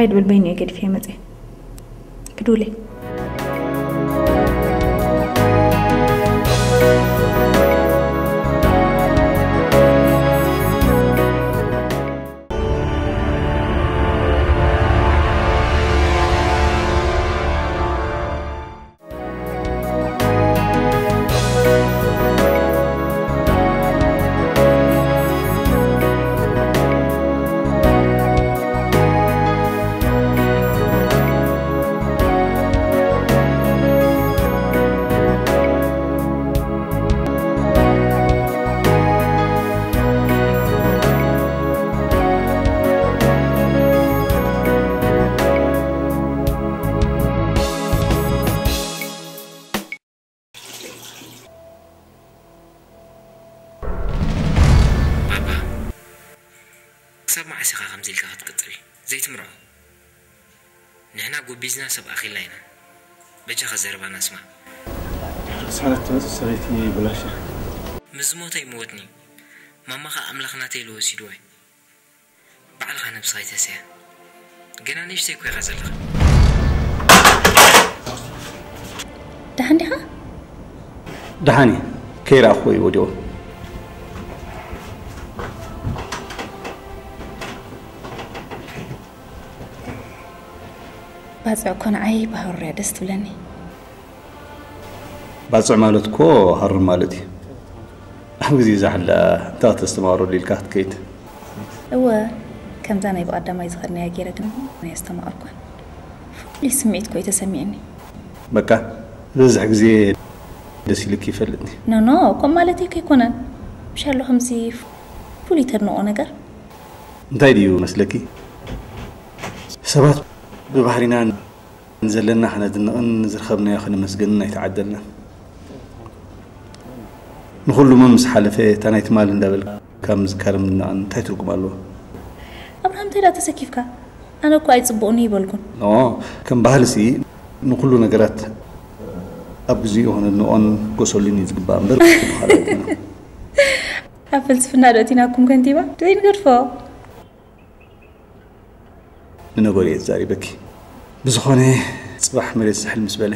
خايد بالبين يا قد في ናተይ ዝወሲድወይ ባዕልኻ ነብስኻ ይተስያ ገና ንእሽተይ ኮይኻ ዘለኻ ድሓን ዲኻ ድሓን እየ ከይረኣኽዎ እዩ ወዲቑ ባፅዕ ኮነ ዓይ ባህሩርያ ደስ ትብለኒ ባፅዕ ማለት ኮ ሃሩር ማለት እዩ ኣብ ግዜ ዛሕላ እንታይ ከተስተማሃረሉ ኢልካ ክትከይድ እወ ከምዛ ናይ ብቐዳማይ ዝኸድናያ ገይረ ግን ናይ ዝተማቐርኳን ፍሉይ ስምዒት ኮ ተሰሚዕኒ በቃ ዝበዝሕ ግዜ ደስ ኢልክ ይፈልጥኒ ኖ ኖ ከምኡ ማለት እዩ ከይኮነን ምሻሎ ከምዚ ፍሉይ ተድንቆ ነገር እንታይ ድዩ መስለኪ ሰባት ብባህሪና ንዘለና ክነድንቕን ዝረኸብናዮ ክነመስገንን ኣይተዓደልና ንኩሉም ምስ ሓለፈ እታ ናይ ትማል እንዳበልካ ምዝካር ምድናቕን እንታይ ትርጉም ኣለዎ ኣብርሃም እንተዳ ተሰኪፍካ ኣነ እኮ ኣይፅቡቕኒ ይበልኩን ኖ ከም ባህል ሲ ንኩሉ ነገራት ኣብ ግዜኡ ክነድንቆን ጎሰሉን እዩ ዝግባእ እምበር ካልኦት ኢና ኣብ ፍልስፍና ዶእቲናኩም ከንቲባ ዘይንገድፎ ንነገር እየ ተዛሪበኪ ብዝኾነ ፅባሕ መሬት ዝሕል ምስ በለ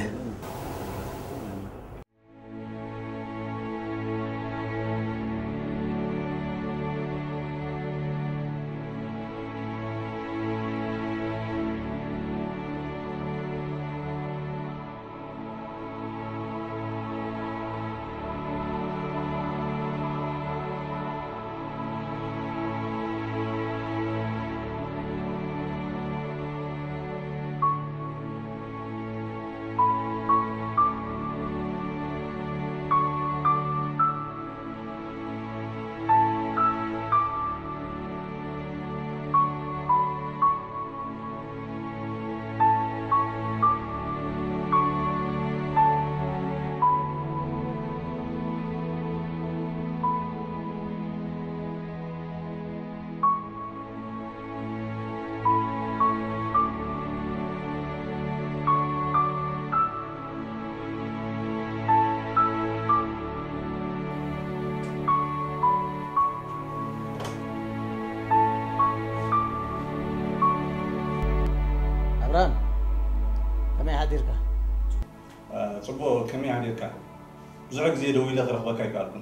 ብዙሕ ግዜ ደው ኢለ ክረኽበካ ይከኣልኩን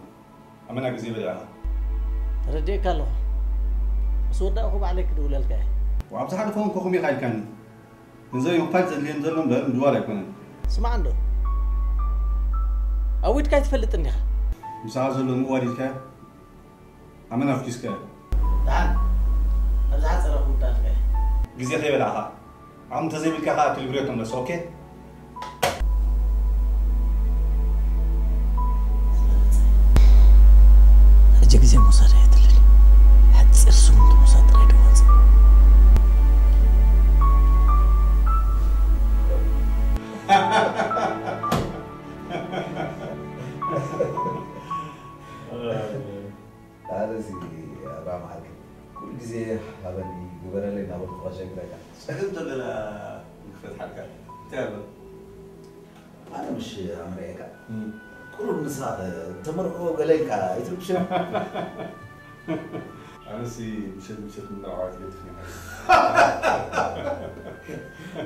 ኣመና ግዜ በሊዕኻ ترديك الله بس ودأخو بعليك دولة لك ኣብ ዝሓለፈ እኮ ከመይ ኢኻ ኢልካኒ ገንዘብ ምፋል ዘድልየን ዘሎ እምበር ምድዋል ኣይኮነን اسمع عنده أويت كاي تفلت النخ ምሳኻ ዘሎ ምዋድ ኢልካ ኣመና ፍኪስካ تعال أرجع أتصرف ودأخ ግዜ ከይበላዕኻ ኣብኡ እንተዘይብልካ ከዓ ክልብሬቶ መለስ ኦኬ أجي زي موسى يدلل حتصير ጊዜ መውሰድ አይትልን አጭር ስምንት መውሰድ ሬድ ወንዝ አለዚህ ባማል ሁልጊዜ ሀበኒ ገበና ላይ ናበል ተዋሸግረጋ ሸክምቶ ገና ንክፈት ሓልካ እንታይ ኣሎ ኣነ ምሽ ኣምሪኤካ ኩሉ ንሳ ተመርኦ ገለይካ ይትብሽ يترك شو ኣነሲ ምሸት ምሸት ምናባዓት ገድፍኒ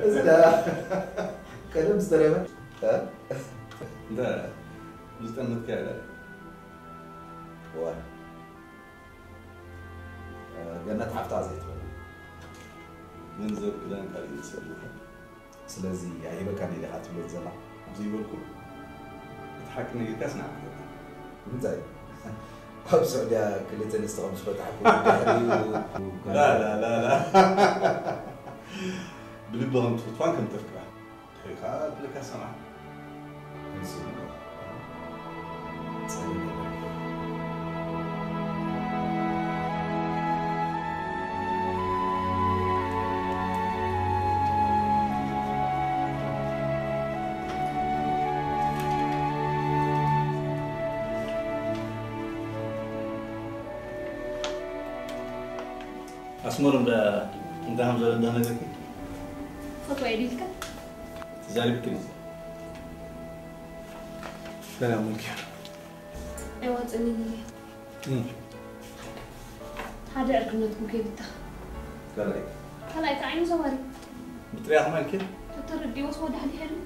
እዚ ዳ ቀደም ዝተረበ እንታ ዝጠመትካ ያለ ዋ ገነት ሓፍታ ዘይትበል ገንዘብ ክዳን ካልእ ዝሰልካ ስለዚ ኣይበካ ኔዲኻ ትብሎ ዘላ حب سعودية كلية الانستغرام سعودية حكومة و... لا لا لا لا. بنبدأ نتفوتفان كم تفكرة حقيقة لك سنة اسمرم ده انت حمزه ده أنا ذكي خطوة يديك تزعلي بكده. سلام عليكم ايوا تساليني حاجة عرقنتكم كيف بتاخ كلاي كلاي تعين زواري بتريح مال كده تردي وصوت حد حلو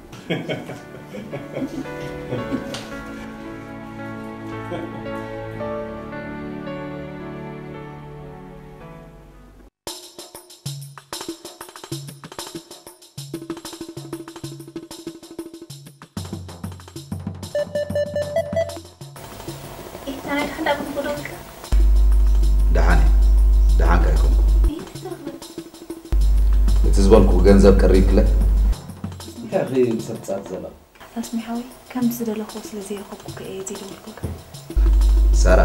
Thank you. ዝበልኩ ገንዘብ ቀሪብክለ እንታይ ኸ ሰብ ትፃት ዘላ ተስሚሓዊ ከም ዝደለኹ ስለዘይረኸብኩ ከየ ዘይደወልኩልካ ሳራ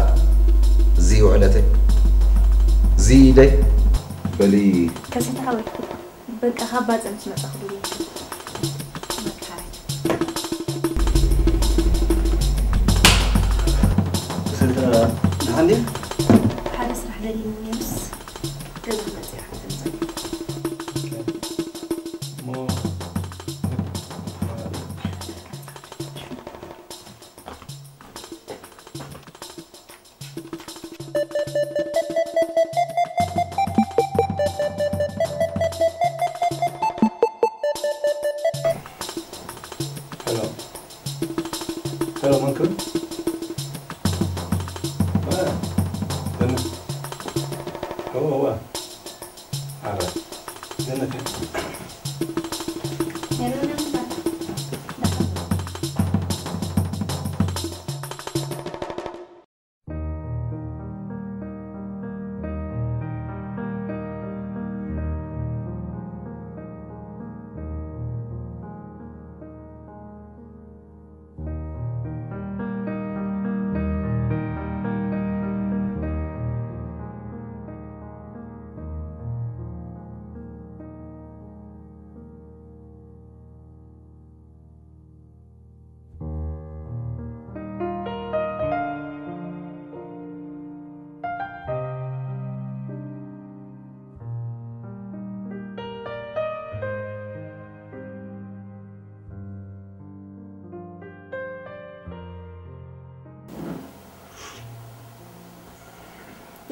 እዚ ውዕለተይ እዚ ኢደይ በሊ ከስንተሓወይ በቃ ካብ ባፀ ምስ መፀ ክድሉ ድሓን ድያ ሓደ ስራሕ ደሊኒ ምስ ገዛ መፅያ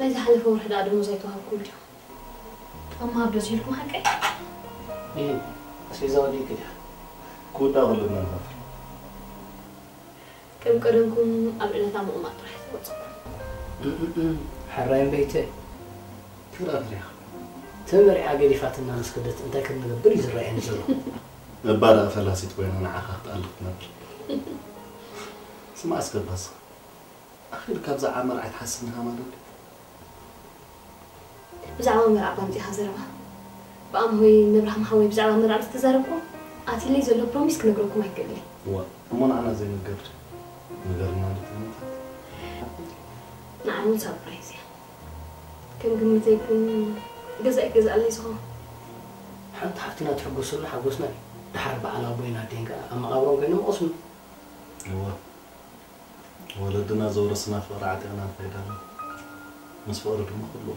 بزي حالف وحدة دمو زيتو هاكو ديو أما عبدو زيلكو هاكي إيه أسي زودي كده كوتا غلو من الغفر كم كرنكم عبدو نتا مؤمات رحي تبوتسو حرين بيتي كرا بريا تمر عاقل يفات الناس كدت انتا كم نبري زرعي نزلو أبارا فلاسي تبوينو نعاقا تقلق نبري سمع اسكر بس بزعل مرأة بامتي خزربا بام هوي نبرهم هوي بزعل مرأة تزربو أتي لي زلو بروميس كنقولكم هيك لي و ما أنا زي نقدر نقدر ما نقدر نعم سبرايز يا كم قمتي كن جزء جزء لي صح حتى حتى لا تحبوا سلة حبوا سنة حرب على بينا دينك أما قبرهم كنهم أصلا و ولدنا زور سنة فرعت أنا في دارنا مسفر بما كله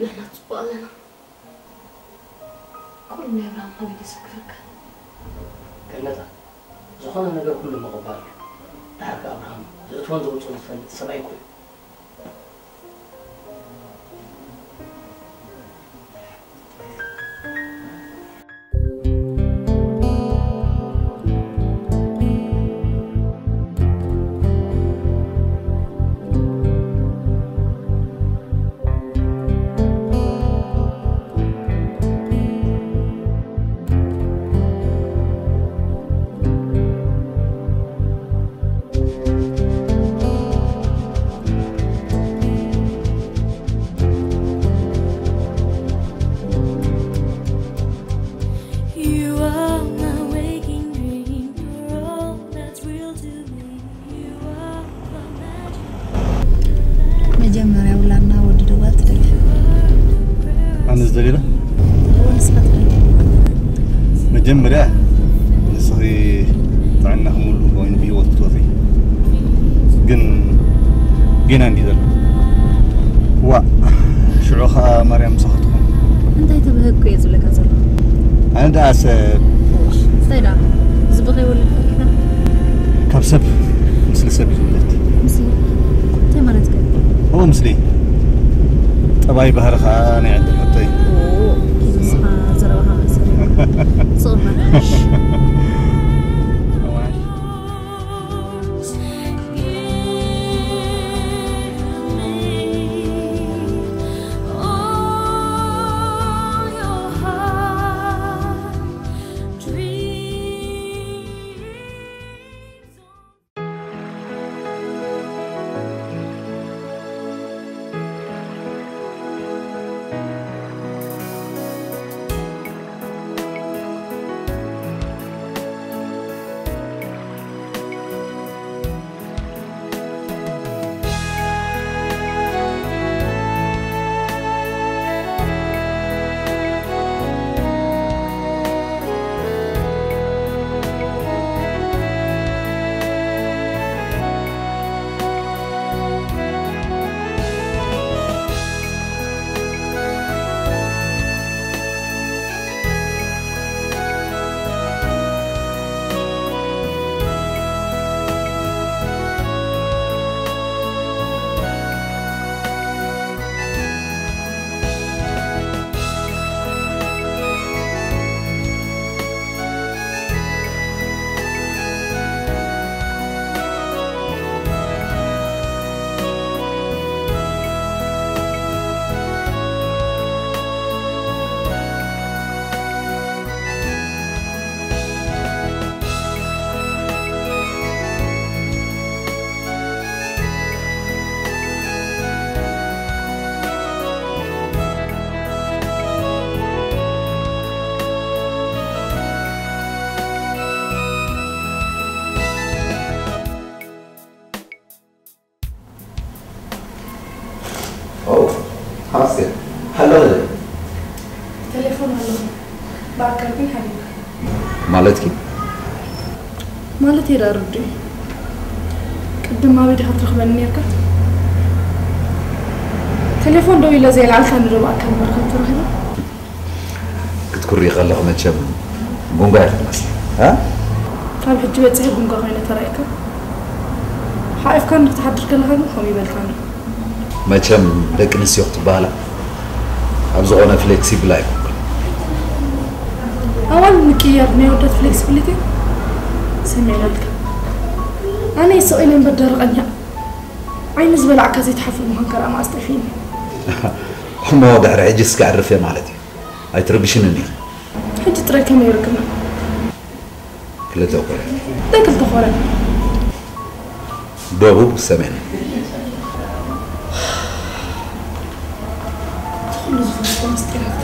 Lalatsballarna. ኩሉ ነብራ ማን ይስክርክ ገነታ ዝኾነ ነገር ኩሉ ምቕባል እዩ ድሓር ከ ዘውፅኦን ዝፈልጥ ሰብ ኣይኮይኑ ቅድም ኣበይ ዲኻ ትረኽበኒ ነርካ ቴሌፎን ደው ኢለ ዘይለዓልካ ንረብኣካ መርከብ ተረኺበ ክትኩሪ ከለኹ መቸም ጉንጓ ይኽለስ ካብ ሕጂ በፅሒ ጉንጓ ኮይነ ተራእካ ሓቂፍካ ንክትሓድር ከለካ ግን ከምኡ ይበልካ ዶ መቸም ደቂ ኣንስትዮ ክትበሃላ ኣብ ዝኾነ ፍሌክሲብል ኣይኮንኩን ኣዋል ምቅያር ናይ ወዳት ፍሌክሲቢሊቲ ሰሚዕናልካ أنا يسوي من بدر غنيا عين زبل عكازي تحفل مهكرة ما أستفيني. حما وضع رعجس كعرف يا مالتي. أي تربشنني هاي تراك ما يركنا كل توقع. تأكل التخورة بابو بسمين خلص فوق مستيرك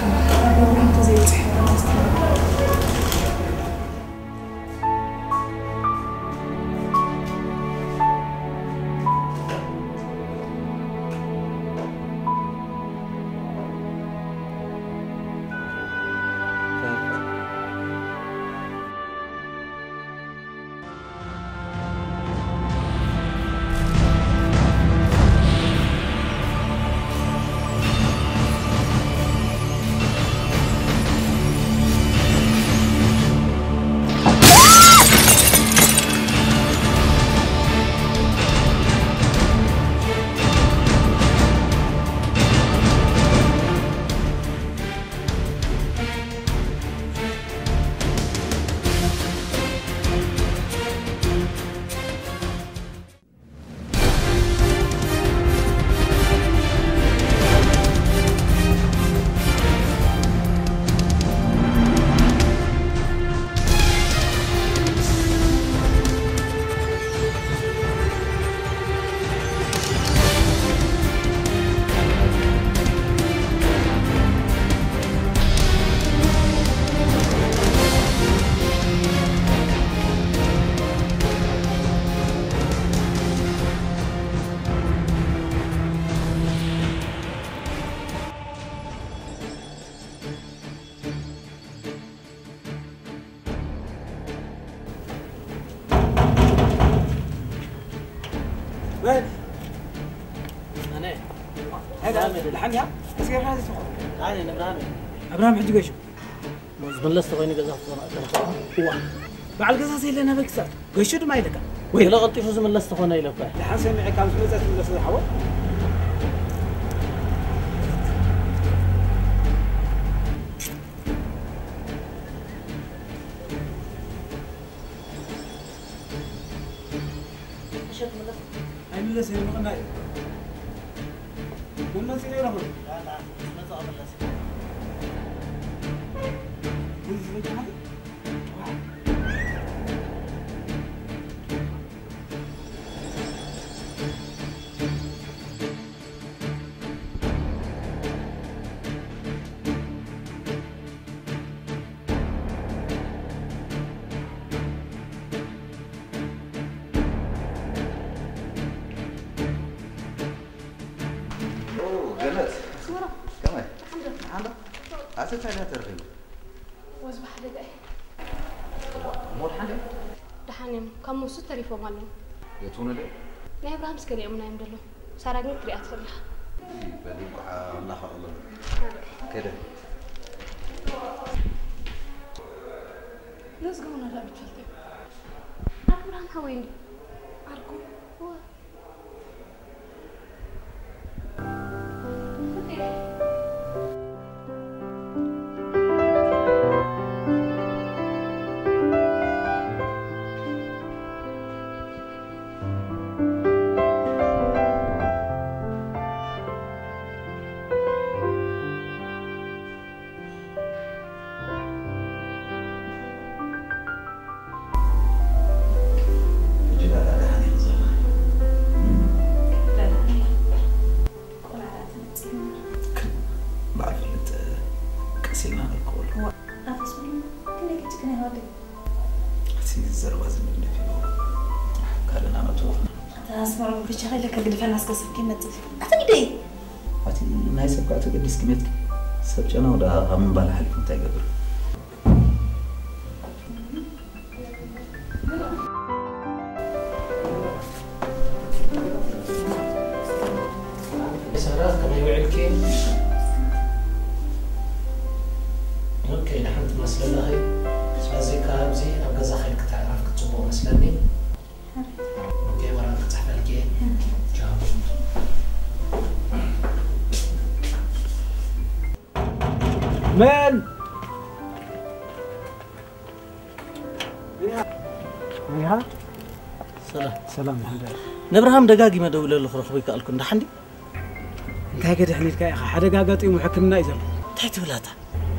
بكسر قشو ما يلقى وين لا غلطي فوز زملست خوينا إلى بقى لحن سمعي كان سمعت من الأسود حوا عسيت عليها ترغيب وز بحد دقيقة مور حاجة دحانيم كم موسو تريفهم على يتون لي ናይ ኣብርሃም ስከል እዮም ናዮም ደሎ ሳራ ግን ክሪኣ ትፈልኻ بلي وقع الله الله كده نزقونا لا بتفلتي ኣብርሃም ሃወይ عركو ከግድፈን አስከስብ ከመጽፍ አትግዴ አቲ ናይ ሰብካ ተገዲስ ከመት ሰብጨና ወደ አምባላ ሀልፍ እንታይ ገብር سلام يحندر نبرهام دقاقي ما دولة الأخرى خبيك قال ده حندي؟ أنت هيك حنيت كاي أخا حدا قاقات يوم حكمنا إزل تحت ولاتا.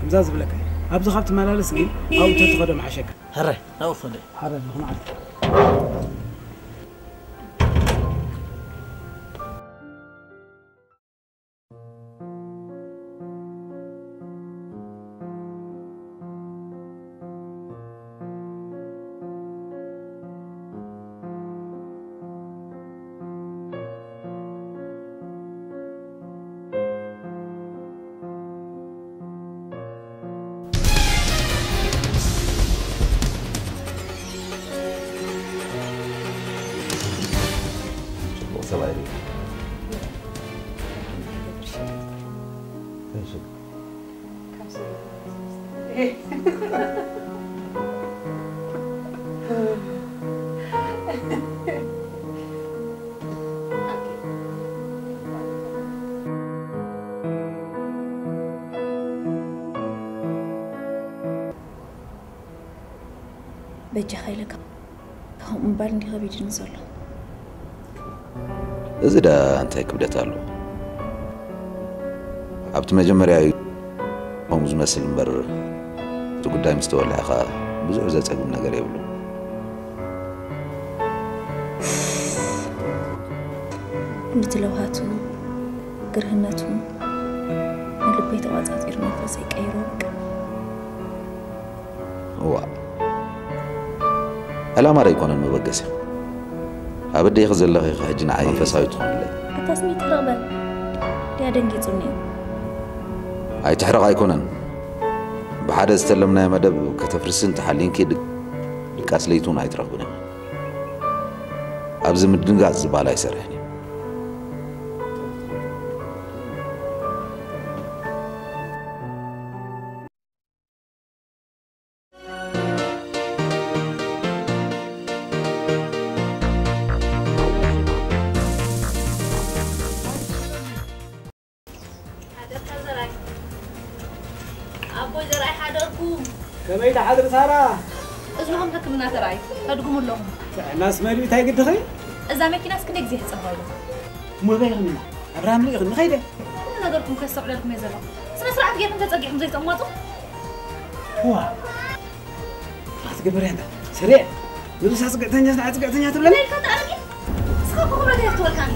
همزاز بلك. أبزو خبت ملالس أو تتغدم عشك هره لا خدي هره نخنعت በእጅ ኸይለካ ከምኡ እምበር እንዲህ ከቢድን ዘሎ እዚ ዳ እንታይ ክብደት ኣሎ ኣብቲ መጀመርያ ከምኡ ዝመስል እምበር እቲ ጉዳይ ምስ ተወላዕኻ ብዙሕ ዘፀግም ነገር የብሉ። ነቲ ለውሃቱ ግርህነቱ ንልበይ ተቋፃፂሩ መንፈሰይ ቀይሮ በቃ እዋ علاما راه يكون المبقسه أبدا يخزل لغي خاجنا عاي فساوي تخون لي. أتسمي ترغبل يا دنجي توني أي تحرق أيكونن بحدا استلمنا يا مدب كتفرسن تحلين كي الكاس ليتون أي ترغبنا أبزم الدنقاز زبالة يسرحني ናስ መድቢ እንታይ ግድኺ እዛ መኪና ስክነ ግዜ ትፀንበሉ ሞባይል ኽምና ኣብርሃም ልኢኽ ንኸይደ ኩሉ ነገርኩም ከስተውዕለልኩም እየ ዘሎ ስነ ስርዓት ጌርኩም ተፀጊዕኩም ዘይተቐመጡ ዋ ክትግብር እንታ ስሪዕ ንብሳ ፅግዕተኛ ስና ፅግዕተኛ ትብለኒ ኢልካ ተኣርጊ እስኻ ብኩምረት እየ ክትበልካኒ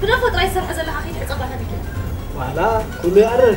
ብደፎ ጥራይ ዝሰርሐ ዘለካ ከይትሕፀባታ ድክ ዋላ ኩሉ ይቐርር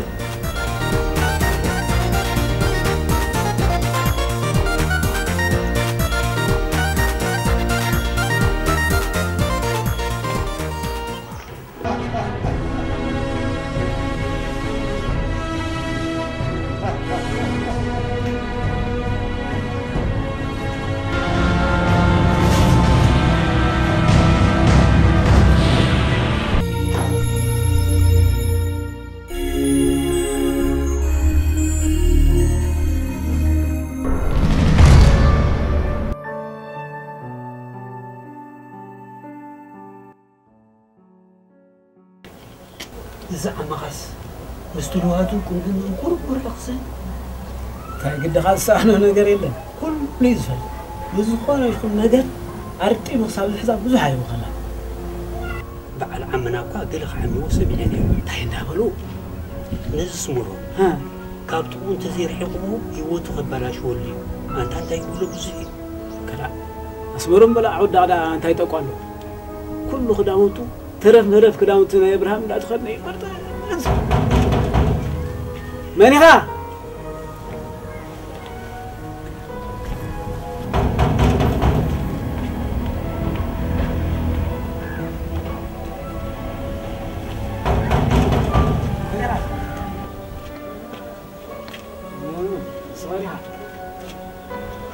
ምስቲ ልዋቱ ቁንዕን ቁርቁር ረኽሰን እንታይ ግድኻ ዝሰኣኖ ነገር የለን ኩሉ እዩ ዝፈልጥ ብዝኾነ ይኹን ነገር ኣርጢሙ ክሳብ ዝሕዛብ ብዙሕ ኣይምኸላ በዓል ዓመና እኳ ገለ ክዓምዎ ሰሚዐ ነይሩ እንታይ እንዳበሉ ነዚ ስሙሮ ካብ ጥቕሙ እንተዘይርሒቑዎ ህይወቱ ከበላሽወሉ እዩ ኣንታ እንታይ ክብሎ ብዙሕ እዩ ከላ ኣስመሮም በላ ዓውዳ ዳ እንታይ ጠቋ ኣሎ ኩሉ ክዳውንቱ ተረፍ መረፍ ክዳውንቲ ናይ እብርሃም እንዳተኸድነ እዩ መርጠ مانغا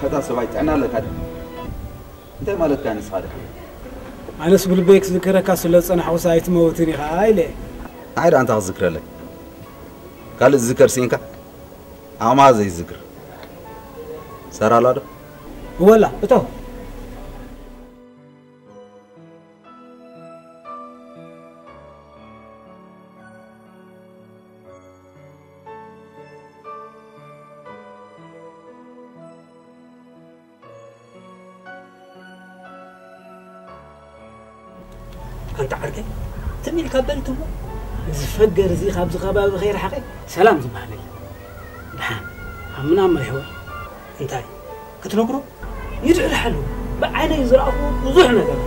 هذا سبايت أنا لك هذا. أنت مالك كان صادق. أنا سبل بيك ذكرك سلسة أنا حوسايت موتني. خايلة عير أنت أذكر لك. ካል ዝከር ሲንካ አማ ዘይዝክር ሰራላ ወላ እቶ ዝፈገር እዚ ካብዚ ከባቢ ከይረሓቐ ሰላም ዝበሃል የለ ድሓን ኣብ ምናብ መሪሕወ እንታይ ክትነግሮ ይድዕልሕ ኣለዎ ብዓይነይ ዝረኣኽዎ ብዙሕ ነገር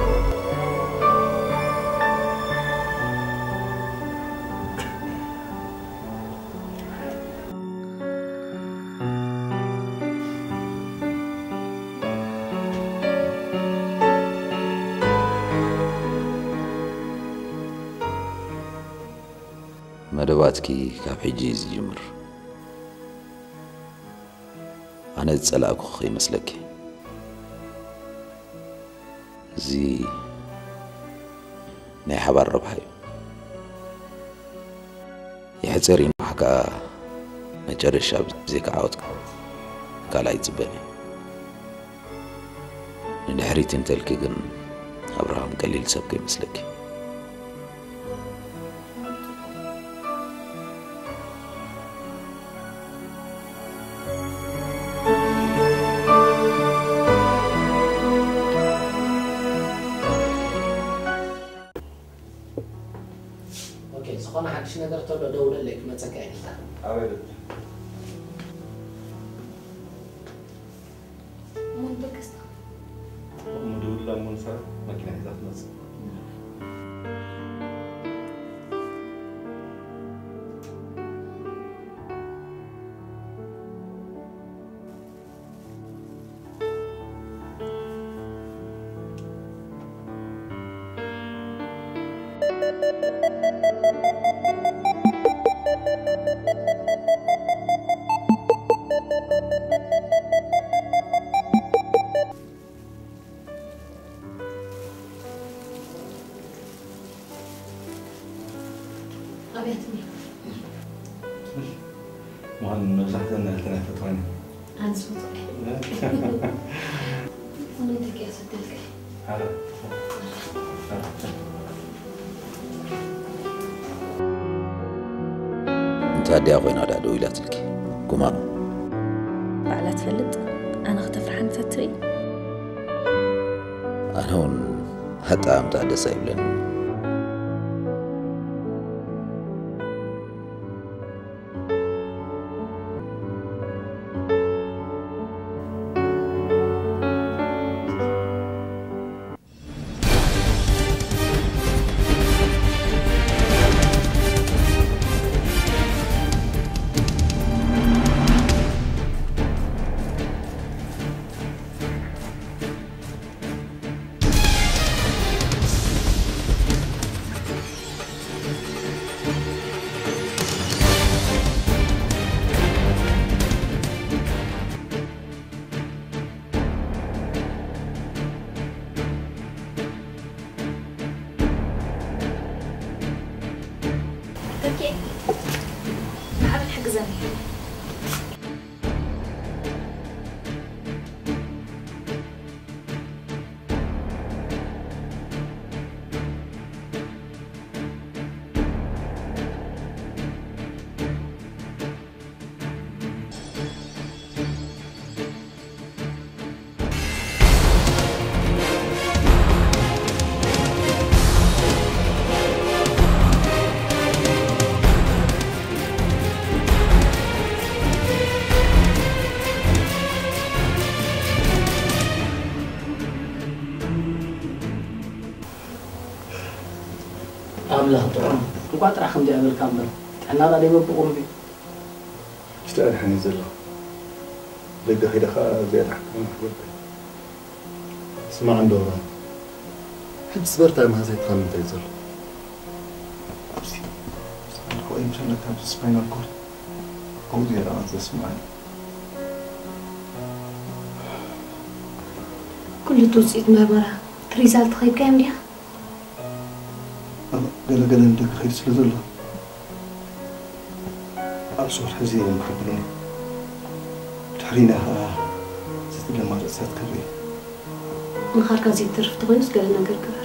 መደባትኪ ካብ ሕጂ ዝጅምር ኣነ ዝፀላእኩ ይመስለኪ። እዚ ናይ ሓባር ረብሓ እዩ። ይሕፀር ኢንባሕ ከዓ መጨረሻ ዘይከዓወት ካልኣይ ፅበን እዩ ንድሕሪት እንተልኪ ግን ኣብርሃም ቀሊል ሰብ ከይመስለኪ ጥዑም እንኳ ጥራሕ ከምዚ ኣበልካ እምበር ጥዕናና ደይበብቑም እዩ ዝተኣድሐኒ ዘሎ ደገ ኸይደ ከዓ ዝያዳ ሕክምና ክግበር ስማዕ እንደሮ ሕጂ ስበርታ ማህዘይትካ ምንታይ ዘሎ ወይ ምሸለካ ስፓይናል ኮርድ ኣውዚ ራኣ ዘስማዓኒ ኩሉ ትውፅኢት መርመራ ሪዛልት ከይብካዮም ዲኻ ገለገለ ንደገ لك خير سيد الله. أرجو الحزين المحبلين تحرينها. زيت لما رأسات كبير نهار زيد ترفت غيوس قال لنا قرقر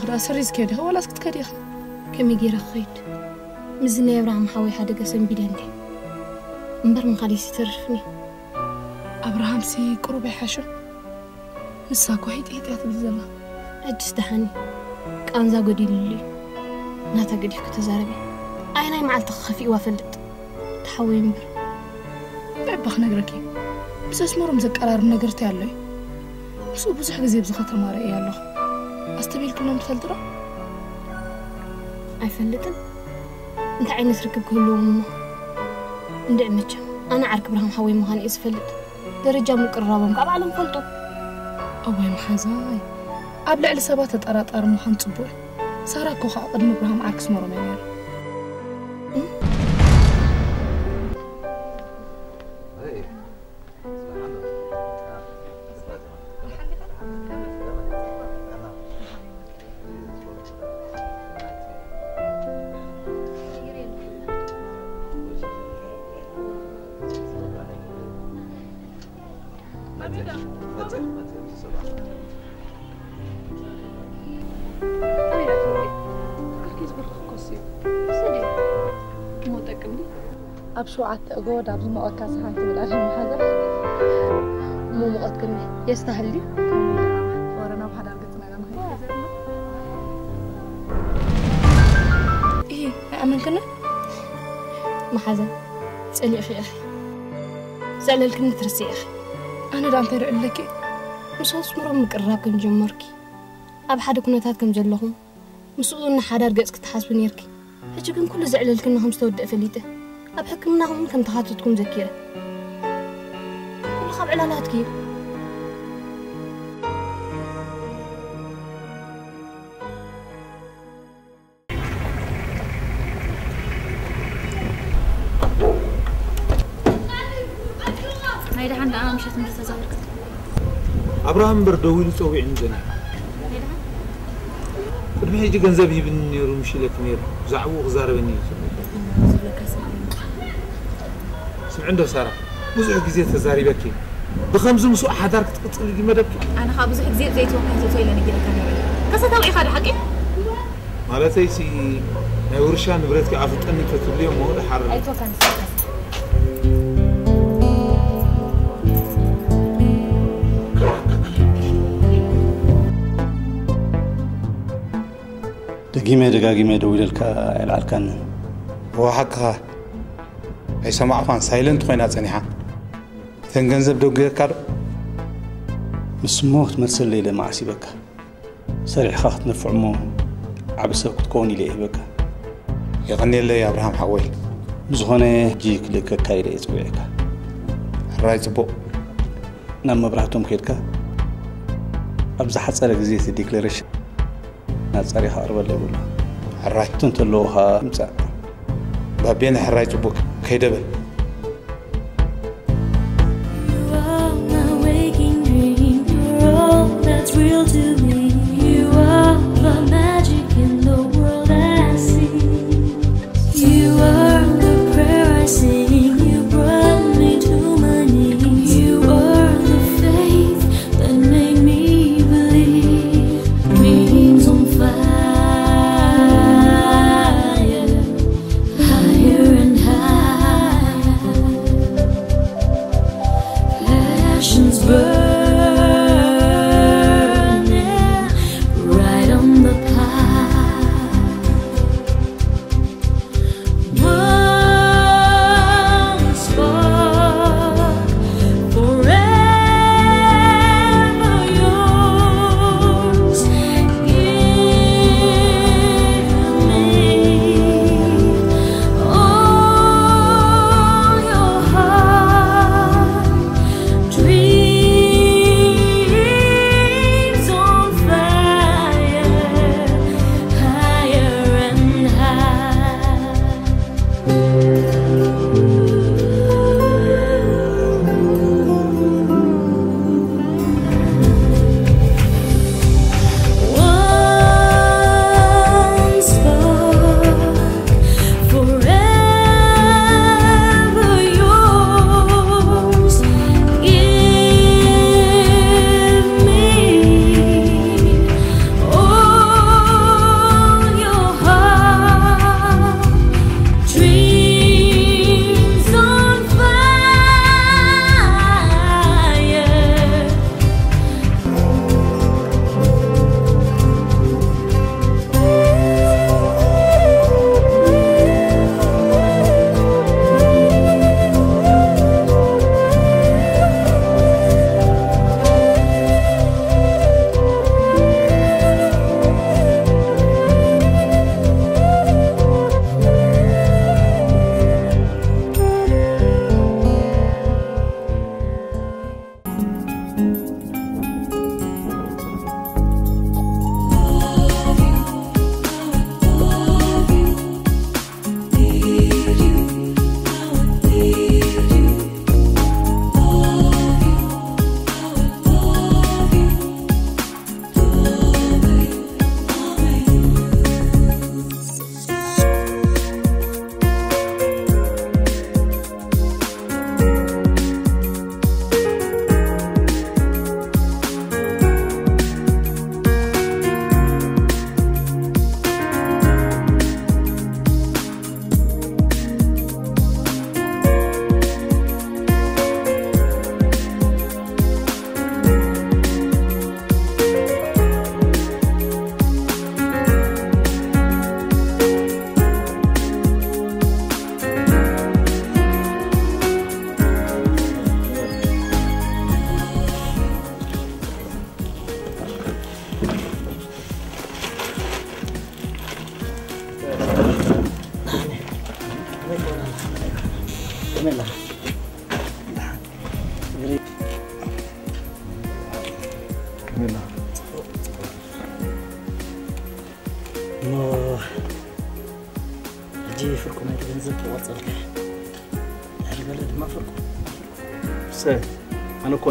ዱባይ መንገዲ ክረአ ሰሪዝ ከይድ ኢኻ ዋላስ ክትከድ ኢኻ ከመይ ገይረ ክኸይድ ምዝ ናይ ኣብርሃም ሓወይ ሓደገ ሰንቢደ እንዴ እምበር ምኻሊስ ይተርፍኒ ኣብርሃም ሲ ቅሩብ ኣይሓሾ ንሳ እኳ ሂጥሂጥያ ትብል ዘላ ሕጅስ ደሓኒ ቃንዛ ጎዲልሉ እዩ ናታ ገዲፍኩ ተዛረበ ኣይ ናይ መዓልቲ ክኸፊእዋ ፈልጥ ተሓወይ እምበር ብዕባ ክነግረኪ ምስ ኣስመሮም ዘቀራርብ ነገር እንታይ ኣሎ እዩ ምስኡ ብዙሕ ግዜ ብዚ ከተማ ርአየ ኣለኹ ኣስተቢልክሎም ትፈልጥ ዶ ኣይፈልጥን እንታይ ዓይነት ርክብ ክህልዎም እሞ እንድዕ መቸም ኣነ ዓርክ ብርሃም ሓወይ ምዃን እየ ዝፈልጥ ደረጃ ምቅራቦም ካብ ዓለም ፈልጦ እዋይ መሓዛይ ኣብ ልዕሊ ሰባት ተጠራጣሪ ምዃን ፅቡቅ እዩ ሳራ እኮ ከዓ ቅድሚ ብርሃም ዓክስ መሮም እያ ነይሩ ኣብ ሸውዓተ እጎድ ኣብ ዝመቐካ ሰሓንቲ ብላለ መሓዛ እሞ ሙቐት ከመይ የስተሃሊ ወረና ብሓዳር ገፅና ኢና ንኸይድ እየ ኣይኣመንክና መሓዘን ፀኒዕኺ ኢኺ ዘዕለልክኒ ትርስዕ ኢኺ ኣነ ዳ እንታይ ርእለኪ ምስ ኣስምሮም ምቅራብ ከም ጀመርኪ ኣብ ሓደ ኩነታት ከም ዘለኹም ምስኡ ንሓዳር ገጽ ክትሓስቢ ነርኪ ሕጂ ግን ኩሉ ዘዕለልክኒ ከም ዝተወድአ ፈሊጠ ኣብ ሕክምና እውን ከም ተኻትትኩም ዘኪረ ኩሉ ካብ ዕላላት ክዩ ናይ ድሓን ደኣ ምሸት ምር ተዛወርክ ኣብርሃም እምበር ደው ኢሉ ፀዊዕኒ ዘና ቅድሚ ሕጂ ገንዘብ ይብኒ ነይሩ ምሽለክ ነይሩ ብዛዕባኡ ክዛረበኒ እዩ عنده سارة. بزح جزية تزاريبك بخمس مسوء حدارك تقتل دي مدبك أنا خاب بزح جزية زيت وكهت زي لنا جدا كان يبي كسا تاوي خاد حقي مالتي سي ناي ورشا نبرتك عفتني كتبلي مو حر أيتو كان سكس دقيمة دقاقيمة دويل العالكان هو حقها ኣይሰማዕኳን ሳይለንት ኮይና ፀኒሓ እተን ገንዘብ ደው ጌርካ ዶ ምስ ሞ ክትመልሰለ ኢለ ማዓሲበካ ሰሪሕኻ ክትነፍዕ እሞ ዓብ ሰብ ክትከውን ኢለ ይህበካ ይቐኒየለይ ኣብርሃም ሓወይ ብዝኾነ ሕጂ ክልእከካ ኢለ እየ ፀዊዕካ ሕራይ ፅቡቕ ናብ መብራህቶም ከድካ ኣብ ዝሓፀረ ግዜ እቲ ዲክለሬሽን ናፀሪኻ ቅርበለ ይብሎ ሕራይ እቶ እንተለዉኻ ምፃእ ባቤነ ሕራይ 可以，对不对？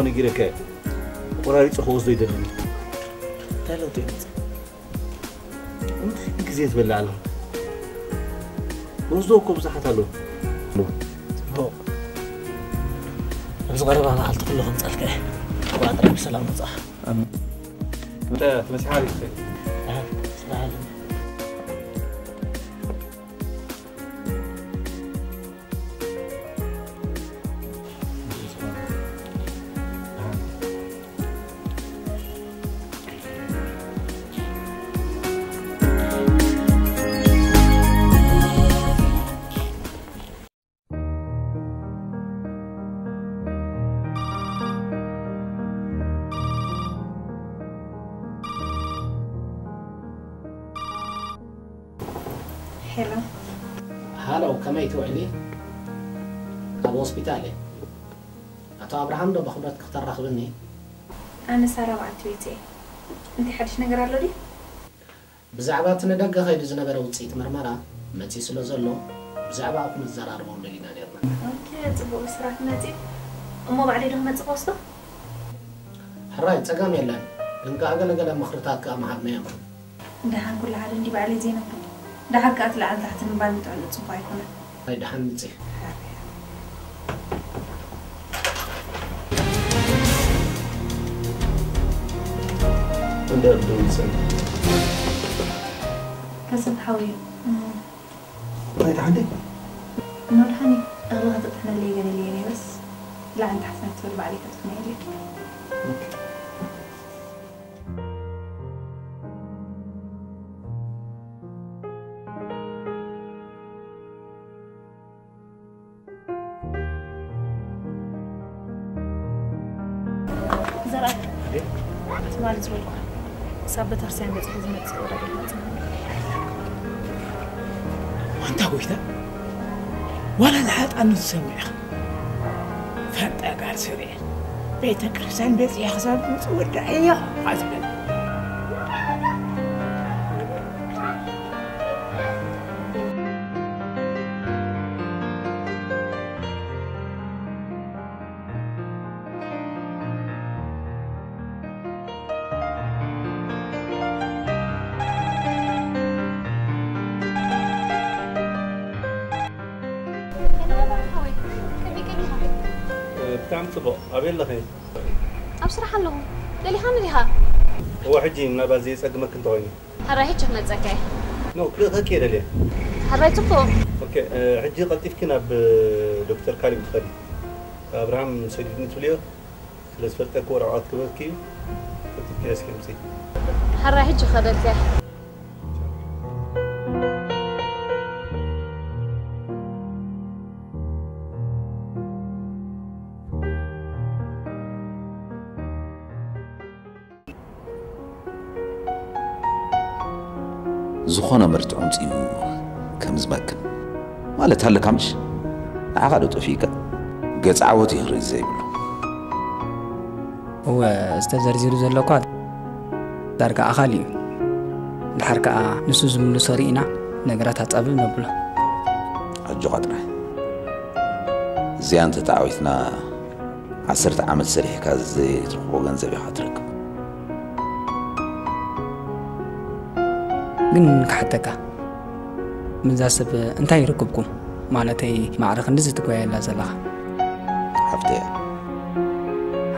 ኣነ እኮ ነጊረከ ቆራሪፁ ክወስዶ ይደለኒ እንታይ ለውጢ ይመፅእ እንታይ ግዜ ትበልዕ ኣለኹ ወስዶ እኮ ብዙሓት ኣለዉ ፅቡቅ ኣብዚ ቀረባ በዓልቲ ኩሉ ከምፀልከ ቋጥራ ብሰላም ወፃእ መፅሓ ስራሕለ ሳራ በዓልቲ ቤት እየ እንታይ ሓድሽ ነገር ኣሎ ዲ ብዛዕባ እቲ ንደገ ከይዱ ዝነበረ ውፅኢት ምርመራ መፂእ ስለ ዘሎ ብዛዕባ ክንዘራርቦ ደሊና ነርና ኦኬ ፅቡቅ ስራሕ መፂእ እሞ ባዕለይ ዶ ክመፅእ ክወስዶ ሕራይ ፀጋም የለን ግን ከዓ ገለገለ ምክርታት ከኣመሃርና እዮም እንዳሓን ኩሉ ሓደ እንዲ ባዕለይ ዘይነብሩ እንዳሓን ከዓ ትላዓል ታሕቲ ምባል ንጥዕሉ ፅቡቅ ኣይኮነን ናይ ድሓን ምፅእ عندي 40 سنة كسب حوية طيب عندك؟ نور هاني غلطت أنا اللي قال لي بس. لا أنت حسنت تقول بعليك عليك إليك أوكي. ክሳብ ቤተክርስትያን በፅሒ ዝመፅእ ወረደ መፅእ ዋንታ ጎይታ ዋላ ዝሓጣኒ ዝሰሚዕኻ ፈንጠ ጋር ስርየ ቤተ ክርስቲያን በፂያ ክሳብ ምፅእ ወዳዕ እያ ዝብል እዋ ሕጂ ምናልባት ዘይፀግመክ እንተኮይኑ ሃራይ ሕጂ ክመፀካ እየ ኖ ክልእኸክ እየ ደልየ ሃራይ ፅቡቅ ኦኬ ሕጂ ቀልጢፍኪ ናብ ዶክተር ካሊብ ትኸዲ ኣብርሃም ሰዲድኒ ትብልዮ ስለ ዝፈልጠክ ወረቃት ክበክ እዩ ቀልጢፍኪ ያስኪ ምፅ ሃራይ ሕጂ ክኸደልካ ዝኾነ ምርትዑ ምፅኡ ከም ዝመክን ማለት ሃለካ ምሽ ንዓኻ ዶ ጠፊካ ገፅ ዓወት እዩ ክርኢ ዘይብሉ እወ ዝተዘርዚሩ ዘሎ እኳ ዳርጋ ኣኻል እዩ ድሓር ከዓ ንሱ ዝምልሶ ርኢና ነገራት ኣፀብብ ነብሎ ሕጂ ጥራይ እዚኣ እንተ ተዓዊትና ዓሰርተ ዓመት ሰሪሕካ ዘይትረኽቦ ገንዘብ ኢኻ ትረክብ ግን ክሓተካ ምዛ ሰብ እንታይ ይርክብኩም ማለተይ ማዕረ ክንዲ ዝትጓየላ ዘለኻ ሓፍተያ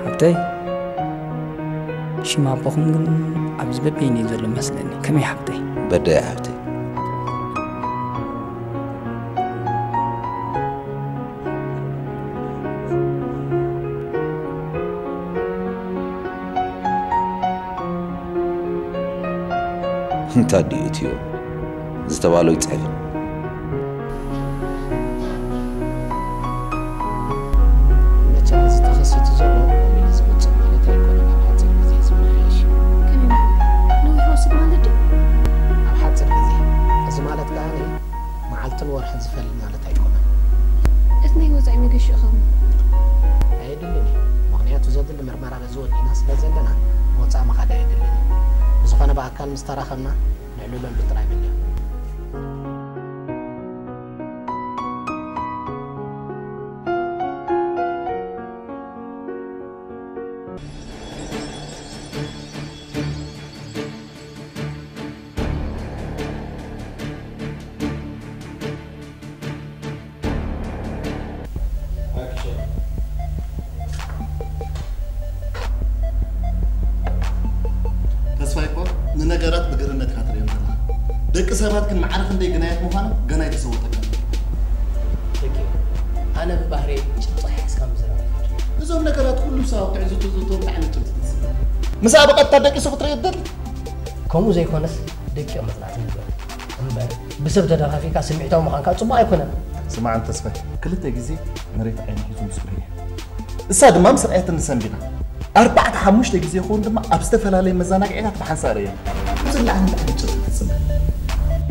ሓብተይ ሽማ ኣቦኹም ግን ኣብዚ በበይኒ እዩ ዘሎ መስለኒ ከመይ ሓብተይ በዳያ ሓፍተይ እንታይ ድዩ እትዮ ዝተባሎ ይፅሕፍ ክንደይ ግናየት ምዃኑ ገና ይተሰወጠካ ደቂ ኣነ ብባህሪ ጭብጢ ሓዝካ ምዝረባ እዞም ነገራት ኩሉ ሰብ ክዕዙ ትዝቶ እንታይ ዓይነት ጭብጢ ትስብ ምሳ በቐጥታ ደቂሱ ክትሪኦ ትደሊ ከምኡ ዘይኮነስ ደቂኦም መፅናዕቲ ንግበር እምበር ብሰብ ተደፋፊካ ስምዒታዊ ምዃንካ ፅቡቅ ኣይኮነን ስማዓን ተስፋይ ክልተ ግዜ መሬት ዓይኒ ሒዙ ምስ እያ እሳ ድማ ምስ ረኣየት ንሰንቢና ኣርባዕተ ሓሙሽተ ግዜ ይኸውን ድማ ኣብ ዝተፈላለየ መዘናግዒታት ብሓንሳር እያ ብዝላ ዓይነት ዓይነት ጭብጢ ትስብ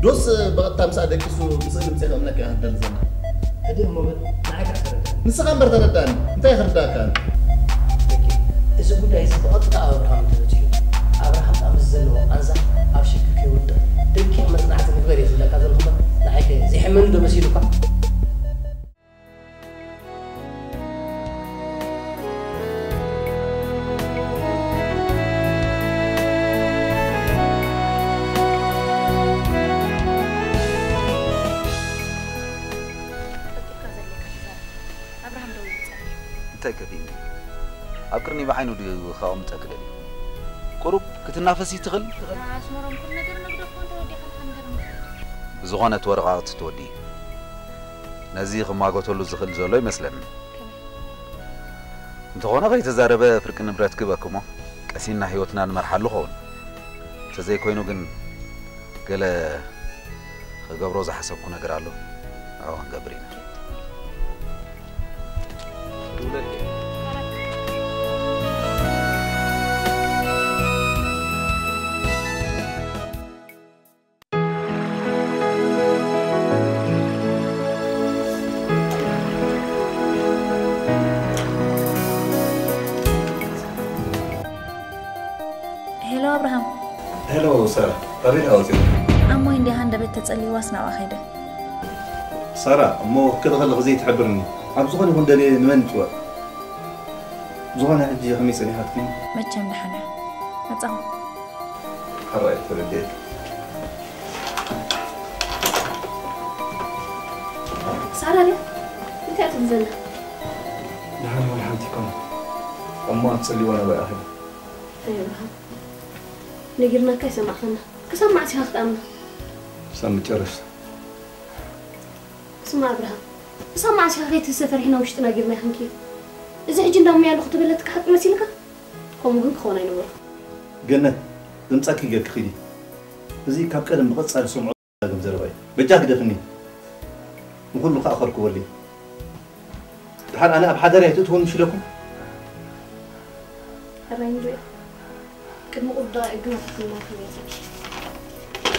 دوس بقطع مساعدة كيسو مسألة مسألة منك هدا الزنا هدي هم معاك عفرة نسخة مرة تردان أنت يا خردا كان. إذا قلنا إذا بقطع أبراهام تلتيو أبراهام تأمز زنو أنزح أبشكك يودا دمكي عمرنا عزم غير يزلك هذا الهما نحيك زي حمن دمسيلو كان ትኽእል ኣስመሮም ኩሉ ነገር ነግደኮ እንተወዲኻ ንከንገር ብዝኾነት ወረቓቕቲ ትወዲ ነዚ ክማገተሉ ዝኽእል ዘሎ ይመስለኒ እንተኾነ ከይተዛረበ ፍርቂ ንብረት ክበክሞ ቀሲና ህይወትና ንመርሓሉ ኸውን እንተዘይኮይኑ ግን ገለ ክገብሮ ዝሓሰብኩ ነገር ኣሎ ኣብኡ ክንገብር ኢና أمو إندي هندا بيت تسألي واسنا وأخيدة. سارة أمو كده غلق زي تحبرني عم زغن يكون دليل نمن توا. زغن عندي خميس أنا هاتكين ما تشم دحنا أتعو حرأي ترديك سارة ليه؟ أنت أتنزل دحنا ولا حنتكم أمو هتسألي وأنا بقى أخيدة أيوة نجرنا كيسة معنا ይሰማዕኸና ክሳብ ማዕሲኻ ክትኣምና ሳብ መጨረሻ ስማ ኣብርሃም ክሳብ ማዕሲኻ ከይትሰፈርሒና ውሽጢ ነጊርና ይኽንኪ እዚ ሕጂ እንዳሙያ ኣለኹ ትበለትካ ሓቂ መሲልካ ከምኡ ግን ክኾን ኣይነበሩ ገነት ድምፃኪ ገርክ ኺዲ እዚ ካብ ቀደም ብቐፃሊ ሰምዖ ዳግም ዘረባ እዩ በጃ ክደፍኒ ንኩሉ ከዓ ኸርክበሉ ድሓር ኣነ ኣብ ሓደርያ ትእትውን ምሽለኩም ሕራይ ንሪኦ ቅድሚ ቁዳ እግና ክትማ ክበዘ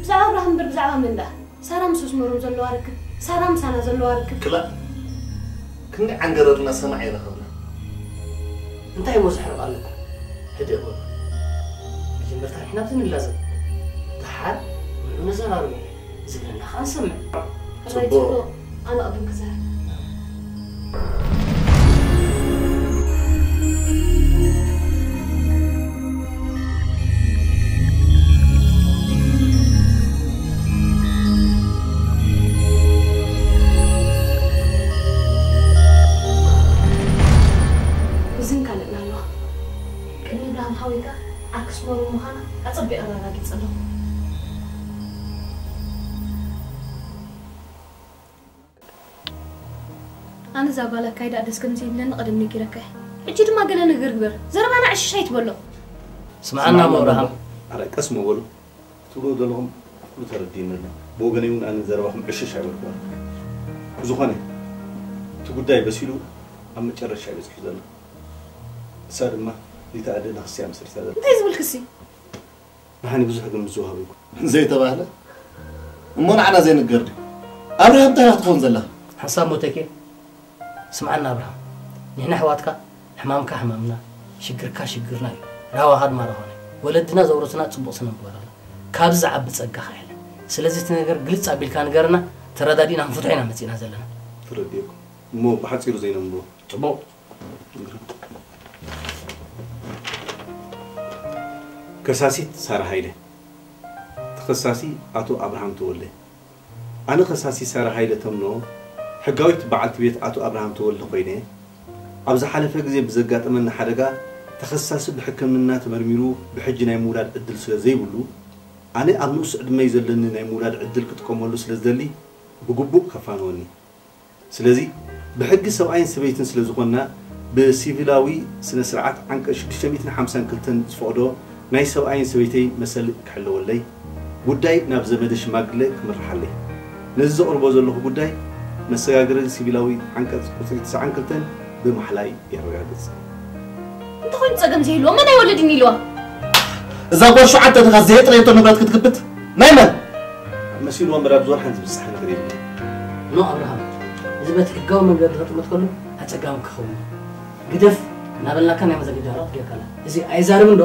ዘሎ መዓት ካብ ሕጂ ተላዚምና መፍትሒ እንተዘይጌርናሉ ድሓር ከፅልምለና እዩ ብዛዕባ እንታይ ክዛረብ ዘላ ብዛዕባ ኣብርሃም እምበር ብዛዕባ መንዳ ሳራ ምስ ወስመሮም ዘለዋ ርክብ ሳራ ምሳና ዘለዋ ርክብ ክላ ክንደይ ዓንገረርና ሰማዕ ይረኸብና እንታይ እሞ ዝሕርቕ ኣለኩ ህድእ በሉ መጀመርታ ንሕና ብትንላዘብ ድሓር ምኑ ነዘራርቡ ዝብለና ከዓ ንሰምዕ ሕራይ ፅቡቅ ኣነ ቅድም ክዛር እዝን زبالة كايدا أدرس كم زين لنا قدم نجي ركح أجد ما قال أنا جرجر زرب أنا عش شيء تبلو سمعنا مورهم على قسم بولو تقولوا دلهم كل ترى الدين لنا بوجنا يون أنا زربهم عش شيء بولو زخاني تقول داي بس يلو أما ترى شيء بس حزنا صار ما لتعدى نخسي أمسر صار أنت يزول خسي هاني بزح قم زوها بيكو زي تبعله أمون عنا زين الجرد إبراهيم ترى تكون زلا حسام متكئ ኣብርሃም ንሕና ኣሕዋትካ ሕማምካ ሕማምና ሽግርካ ሽግርና እዩ ራዋኻ ድማ ረኾነ ወለድና ዘውረትና ፅቡቅ ስነ ምግባር ኣሎ ካብዚ ዝዓቢ ፀጋ ኸ የለን ስለዚ እቲ ነገር ግልፅ ኣቢልካ ንገርና ተረዳዲና ክንፍትሖ ኢና መፂና ዘለና ትረዲእኩም እሞ ብሓፂሩ ዘይነምብሮ ፅቡቅ ከሳሲት ሳራ ሃይለ ተኸሳሲ ኣቶ ኣብርሃም ተወልደ ኣነ ከሳሲ ሳራ ሃይለ ተምኖ ሕጋዊት በዓልቲ ቤት ኣቶ ኣብርሃም ተወልደ ኮይነ ኣብ ዝሓለፈ ግዜ ብዘጋጠመና ሓደጋ ተኸሳሲ ብሕክምና ተመርሚሩ ብሕጂ ናይ ምውላድ ዕድል ስለ ዘይብሉ ኣነ ኣብ ንእሱ ዕድመይ ዘለኒ ናይ ምውላድ ዕድል ክጥቀመሉ ስለ ዝደሊ ብግቡእ ከፋንወኒ። ስለዚ ብሕጊ ሰብኣይን ሰበይትን ስለ ዝኾንና ብሲቪላዊ ስነ ስርዓት ዓንቀ 652 ዝፈቕዶ ናይ ሰብኣይን ሰበይተይ መሰሊ ክሕለወለይ። ጉዳይ ናብ ዘመደ ሽማግለ ክምርሓለይ ነዚ ዘቕርቦ ዘለኹ ጉዳይ መሰጋገሪ ሲቪላዊ ዓንቀፅ ቁፅሪ 92 ብማሕላይ የረጋግፅ እንተኮይኑ ፀገም ዘይህልዎ መን ኣይወለድኒ ኢልዋ እዛ ጓል ሸውዓተ ድኻ ዘየጥረየቶ ንብረት ክትክብት ናይ መን መሲሉ ወንበር ኣብ ዝወርሓን ዝብፅሕ ነገር የብለን ኖ ኣብርሃም እዚ በቲ ሕጋዊ መንገዲ ክጥመት ከሎ ኣፀጋሚ ክኸውን ግደፍ እናበልናካ ናይ መዘገጃ ራት ጌርካላ እዚ ኣይዛርብን ዶ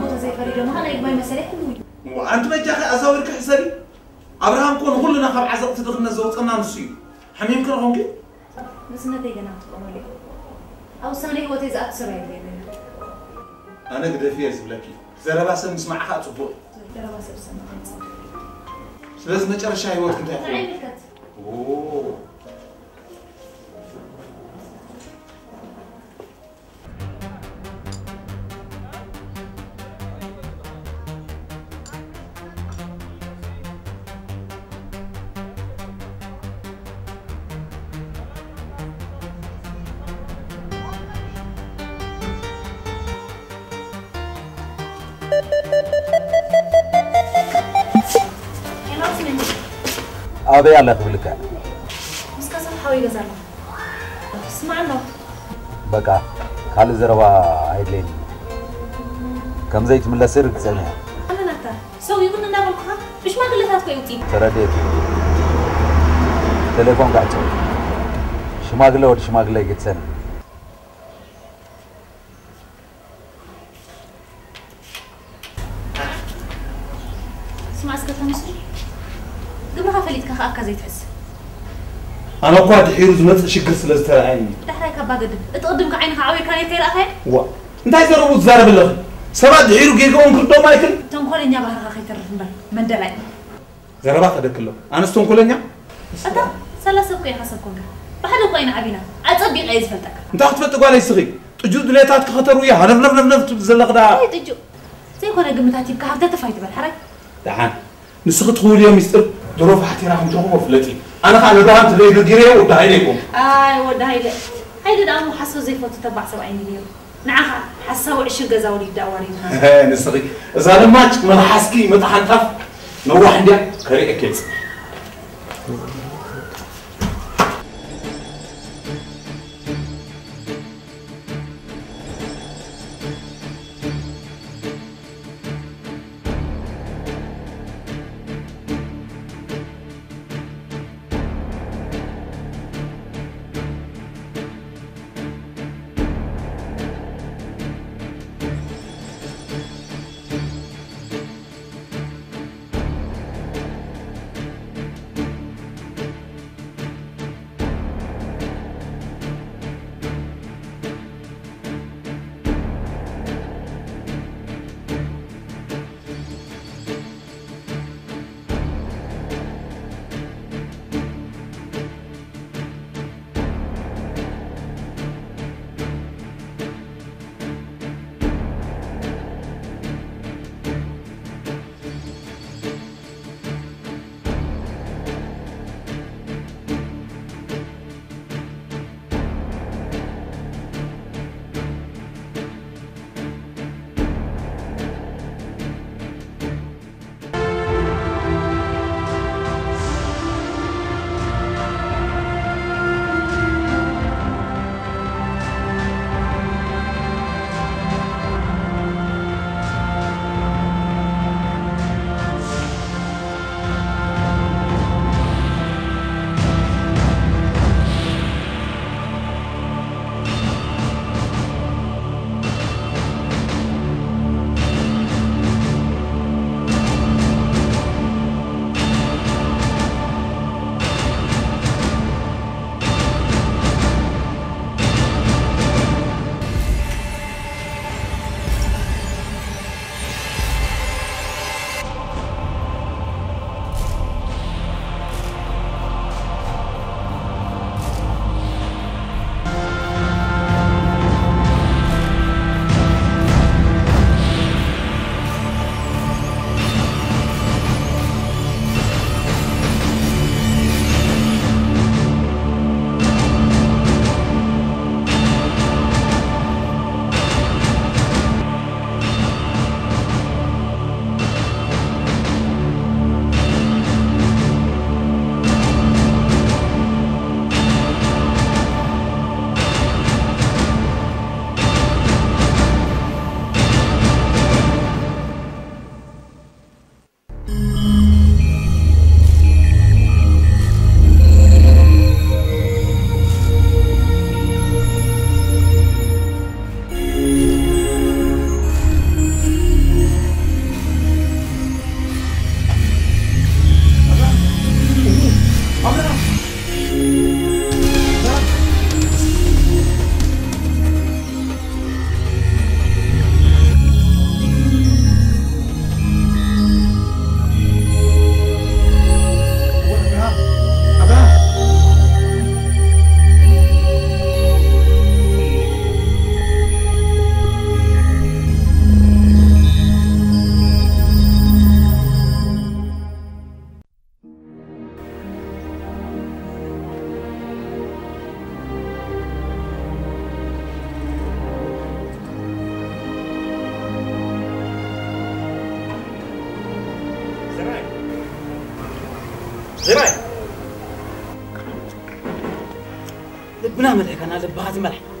ቦታ ዘይፈሪዶ ምዃን ናይ ግባይ መሰለ ይሕልው ኣንቲ መጃኸ ኣዛዊርክ ሕሰቢ ኣብርሃም ኮ ንኩሉና ካብ ዓዘቕቲ ድኽነት ዘውፅና ንሱ እዩ ሓሚምክ ንኾንኪ ንስነተይ ገና ክትጥቀመሉ እየ ኣብ ውሳነ ሂወተይ ዝኣቱ ስራ የለየን ኣነ ግደፍ እየ ዝብለኪ ዘረባ ሰብ ምስማዕኻ ፅቡቅ ደረባ ሰብ ሰማዕ ስለዚ መጨረሻ ሂወት እንታይ 哦。አበይ አላት ብልካል። እስከ ሰፋው ይገዛል። ስማዕ ነው። በቃ ካል ዘረባ አይለኝ ከምዘይ ትምለስ እርግጠኛ አመናታ ሰው ይሁን እንዳልኩ ብሽማግሌታት ኮይ ውጪ ተረዴት ቴሌፎን ጋቸው ሽማግሌ ወደ ሽማግሌ ግትሰን أنا قاعد حيرز نفس شكل سلسلة عيني. تحرك بعد تقدم كعين عوي كان يكير أخي؟ وا أنت عايز أروح تزار بالله سبعة حيرو جيجا كل دوم مايكل. تنقل إني بحر أخي ترفن بل من دلعي زربات هذا كله أنا استنقل إني أتا سلسة كوي حسب كونك بحد كوين عبينا. أتبي قيس فلتك أنت أخذ أخذت ولا يسقي تجود ليتات خطر ويا هنف نف نف نف تزلق أي تجو زي كنا قمتاتي بك هبدا تفايت بالحرك دعان. نسقط خول يا مستر. ظروف حتي راح نجوه مفلتي أنا خلنا دوها انت ليه ديري ودا هيلكم اي آه، ودا هيلك هيدا دا مو حسو زي فوت تبع 70 مليون. نعها حسو عشر غزا ولي داوري نسري إذا ما ما حسكي نروح عندك. كريئك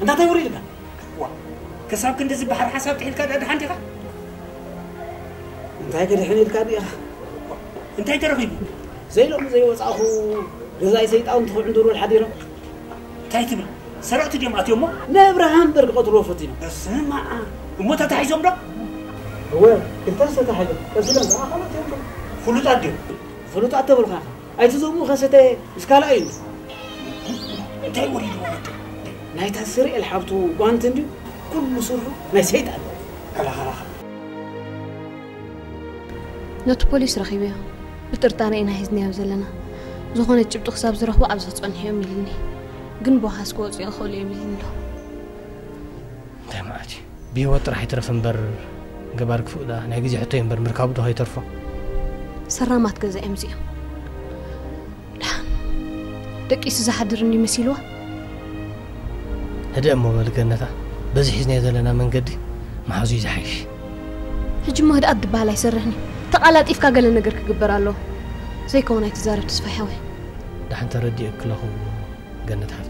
ዝመልሕ እንታይ ውሪድካ ክሳብ ክንዲ ዝበሓር ሓሳብ ትሒልካ ድሓንቲ ኢኻ እንታይ ገድሕን ኢልካ ዲኻ እንታይ ተረኺቡ ዘይሎም ዘይወፃኹ ገዛይ ሰይጣን ትኽዕንዱ ሩል ሓዲሮም እንታይ ትብል ሰረቕቲ ድዮም ኣትዮም ሞ ንኣብርሃም ደርጊ ቀትልዎ ፈቲኖም ስማዓ እሞ ተታሒዞም ዶ እወ ክልተ ዝተታሒዞም ቀሲሎም ዝኣኸሎት እዮም ፍሉጣት ድዮም ፍሉጣት ተብልካ ኣይትዘሙ ከሰተ እስካልኣ እዩ እንታይ ወሪድዎ ናይታ ስርኤል ሓብቱ ጓንቲ እንድዩ ኩሉ ስርሑ ናይ ሰይጣን ከላኸላኸ ነቲ ፖሊስ ረኺበዮ ብጥርጣረ ኢና ሒዝናዮ ዘለና ዝኾነ ጭብጢ ክሳብ ዝረኽቡ ኣብዚ ክፀንሑ እዮም ኢልኒ ግን ብውሓስ ክወፁ ይኽእሉ እዮም ኢልኒ ኣሎ እንታይ መዓት ብሂወት ጥራሕ ይትረፍ እምበር ገባር ክፍእዳ ናይ ግዜ ሕቶ እምበር ምርካቡ ዶ ከይተርፎ ሰራማት ገዛ እዮም እዚኦም ድሓን ደቂሱ ዝሓድርኒ መሲልዋ ህድእ እሞ መልገነታ በዚ ሒዝናዮ ዘለና መንገዲ ማሓዙ እዩ ዝሓይሽ ሕጂ ሞ ህድኣት ትበሃል ኣይሰርሕኒ ተቓላጢፍካ ገለ ነገር ክግበር ኣለዎ ዘይከውን ኣይትዛረብ ተስፋ ሓወይ ድሓን ተረዲእ ክለኹ ገነት ሃፍቲ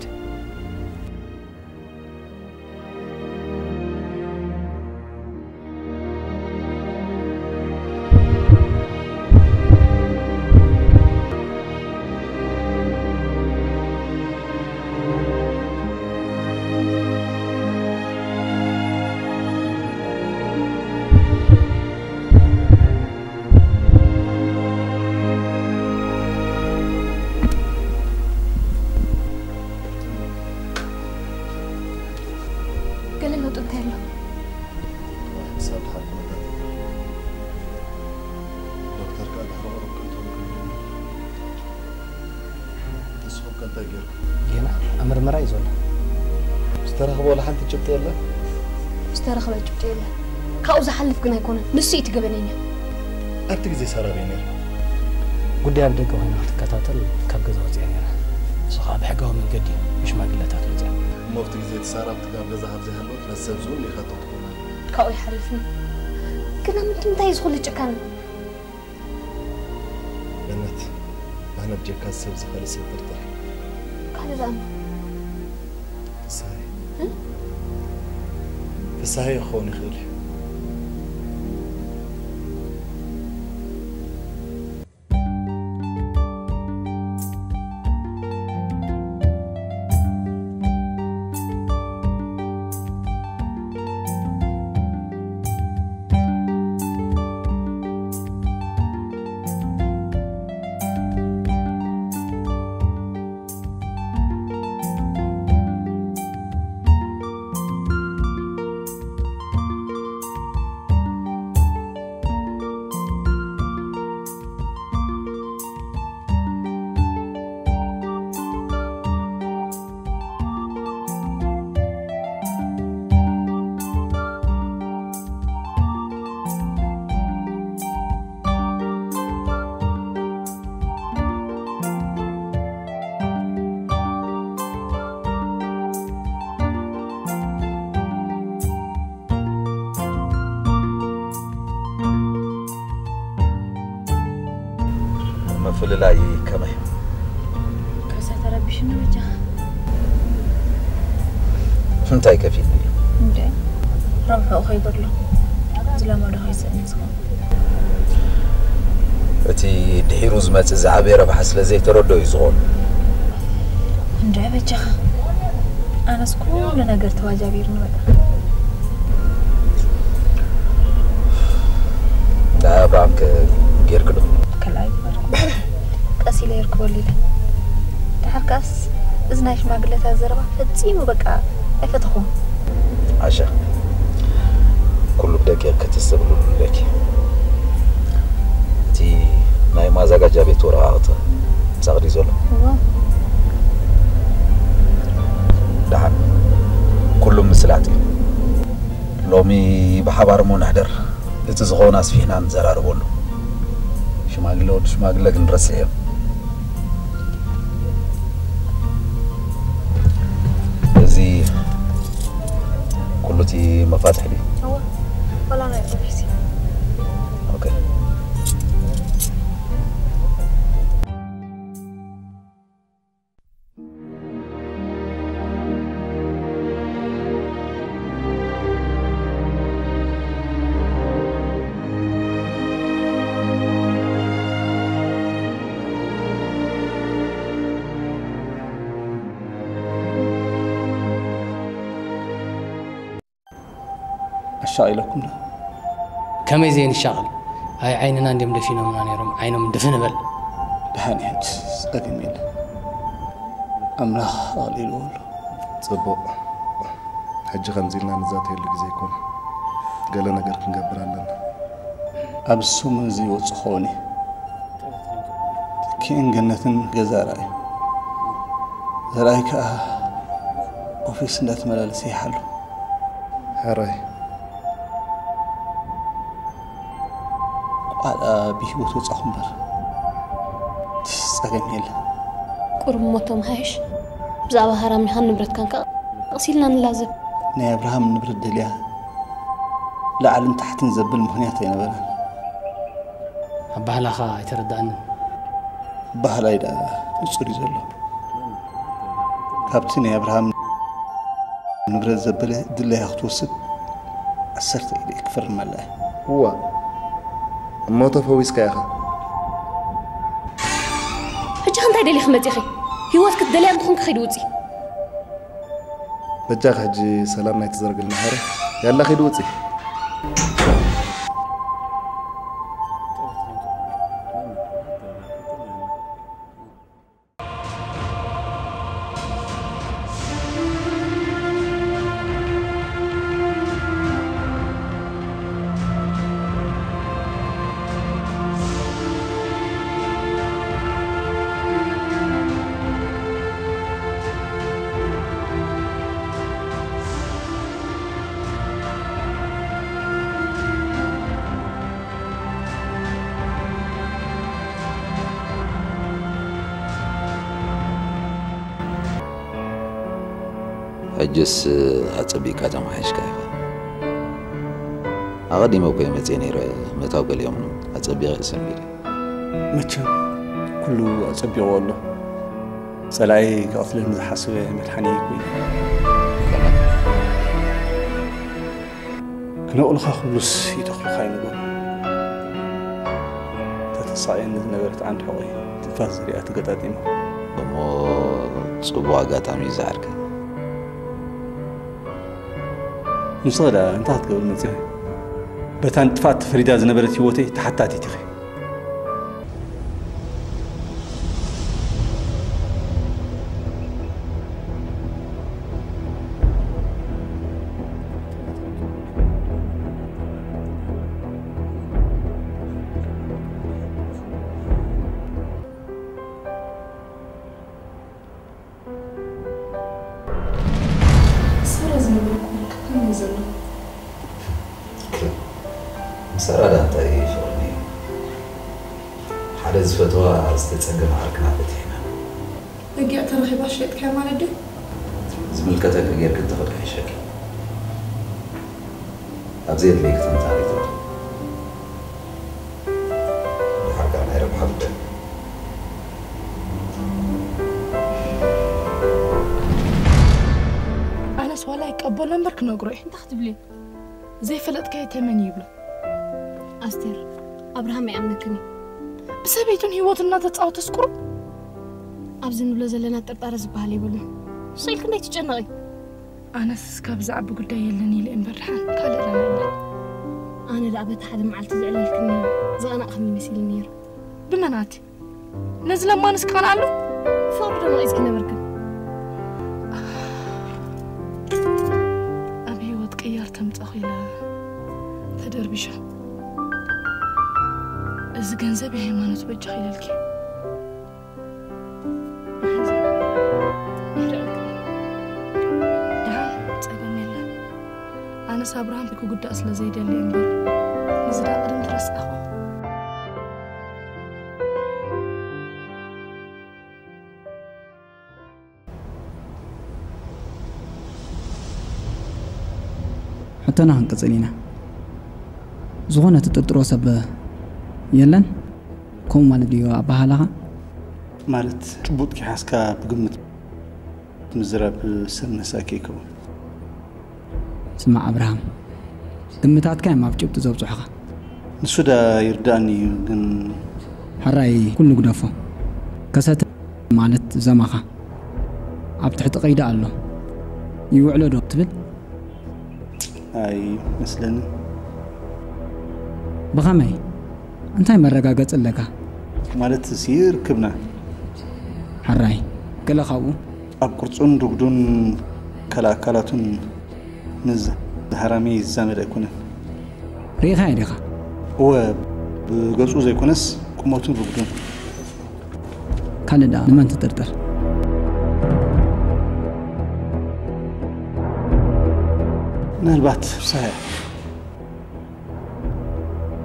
ግን ኣይኮነን ንሱ እዩ ትገበነኛ ኣብቲ ግዜ ሰራሪ ነይሩ ጉዳይ ኣብ ደገ ኮይና ክትከታተል ካብ ገዛ ወፅያ ነራ ንሱ ከዓ ብሕጋዊ መንገዲ ብሽማግለታት ወፅያ እሞ ኣብቲ ግዜ ተሳራብቲ ካብ ገዛ ካብ ዘይሃለወት ነሰብ ዝውን ይኸቶ ትኮና ካብኡ ይሓልፍኒ ግን ኣብ ምንታይ እንታይ እዩ ዝኽእሉ ጭካን ገነት ኣነ ብጀካ ሰብ ዝኸልስ ጥርጥር ካልእ ዛኣማ ፍሳሐ ፍሳሐ ክኸውን ይኽእል እዩ እንታይ ከፊልኒ እዩ እንዴ ረብሕኡ ከይበሎ ዝለመዶ ከይስእኒ ዝኸውን እቲ ድሒሩ ዝመፅእ ዝዓበየ ረብሓ ስለ ዘይተረድኦ እዩ ዝኾኑ እንዴ በጃኻ ኣነስ ኩሉ ነገር ተዋጃቢርኒ በቃ እንዳ ባንክ ጌርክ ዶ ከላይ ቀስ ኢለ ይርክበሉ ኢለ ድሓር ከኣስ እዚ ናይ ሽማግለታት ዘረባ ፈፂሙ በቃ ኣይፈተኹም ዓሻ ኩሉ ብደቂቕ ክትሰብሉ ለኪ እቲ ናይ ማዘጋጃ ቤት ወረቓቕቲ ምሳቕዲ ዘሎ ድሓን ኩሉም ምስላት እዩ ሎሚ ብሓባር ሞ ንሕደር እቲ ዝኾነ ኣስፊሕና ንዘራርበሉ ሽማግለ ወዲ ሽማግለ ግን ረስዕ እዮም ሻኢለኩም ዶ ከመይ ዘይንሻቕል ኣይ ዓይንና እንዲም ደፊኖምና ነይሮም ዓይኖም ድፍን በል ድሓኒ ሕጂ ፀገም የለ ኣምላኽ ኣቕሊልዎ ኣሎ ፅቡቅ ሕጂ ከምዚ ኢልና ንዛተየሉ ግዜ ይኮነ ገለ ነገር ክንገብር ኣለና ኣብ ሰሙን እዚ ይወፁ ኸውን እዩ ትኪእን ገነትን ገዛ ርኣዩ ዘርኣይ ከዓ ኦፊስ እንዳተመላለሰ ይሓሉ ሕራይ ቋልኣ ብሂወት ወፃኹ እምበር ፀገም የለን ቁርብ ሞቶም ሃይሽ ብዛዕባ ሃራምኒኻን ንብረትካን ከዓ ቀሲልና ንላዘብ ናይ ኣብርሃም ንብረት ደልያ ላዕልን ታሕትን ዘብል ምክንያት ኣይነበረን ኣብ ባህላኻ ኣይተረዳእንን ባህላይ ዳ ንፁር እዩ ዘሎ ካብቲ ናይ ኣብርሃም ንብረት ዘበለ ድለያ ክትወስድ ዓሰርተ ኢለ ክፈርም موطف هو يسكاخا أجي خنت هذا اللي خمتي خي كدالي الدلام تخنك خيدوتي بجاخ حجي سلام ما يتزرق المحارة. يلا خيدوتي ትዘርግልና ሃረ ያላ ኸይድ ውፅእ ሕጅስ ኣፀቢቕካ ተማሓይሽካ ኢኻ ኣቐዲመ ኮ መፅእ ነይረ ምእታው ገሊኦም ኣፀቢቐ ሰሚረ መቸም ኩሉ ኣፀቢቑ ኣሎ ፀላኢ ክቐትልን ዝሓስበ መድሓኒ ኮይኑ ክነቕሉኻ ኩሉስ ይተኽሉኻ ይንጎ ተተሳእየኒ ዝነበረት ዓንዲ ሕቆይ ትንፋስ ዝሪኣ ተገጣጢሞ እሞ ፅቡቅ ኣጋጣሚ እዩ ዝዓርካ ንስኸ ዳ እንታይ ክትገብር መፅኸ በታ ንጥፋእ ተፈሪዳ ዝነበረት ሂወተይ ተሓታቲት ኢኸ ዘለና ጥርጣረ ዝበሃል የብሉን ስኢልክ እንታይ ትጨነቕ ኣነስ ካብ ዛዕቢ ጉዳይ የለን ኢለ እምበር ድሓን ካልእ ረናለ ኣነ ዳ በቲ ሓደ መዓልቲ ዝዕለልክኒ ዝቐናቕኸም ይመሲል ነይሩ ብመናቲ ነዚ ለማንስ ክቐንኣሉ ፍቅሪ ኣብርሃም ክጉዳእ ስለ ዘይደሊ እምበር ንዝዳ ቅድም ትረስኣኹ ሕቶና ክንቅፅል ኢና ዝኾነ ትጥርጥሮ ሰብ የለን? ከምኡ ማለት ድዩ ኣባሃላኻ ማለት ጭቡጥ ኪሓስካ ብግምት ምዝራብ ሰብ ነሳኪ ይከውን ስማዕ ኣብርሃም ግምታትካ እዮም ኣብ ጭብጢ ዘብፅሑኻ ንሱ ዳ ይርዳእኒ እዩ ግን ሕራይ ኩሉ ግደፎ ከሰተ ማለት ዘማኻ ኣብ ትሕቲ ቀይዳ ኣሎ ይውዕሎ ዶ ትብል ኣይመስለንን ብኸመይ እንታይ መረጋገፂ ኣለካ ማለት እሲ ርክብና ሓራይ ገለ ካብኡ ኣብ ቅርፁን ርጉዱን ከላኣካላቱን ንዝሃራሚ ዝዛመድ ኣይኮነን ርኢኻ ዲኻ እወ ብገፁ ዘይኮነስ ቁመቱን ርጉዱን ካልእ ዳ ንመን ትጥርጥር ምናልባት ሳያ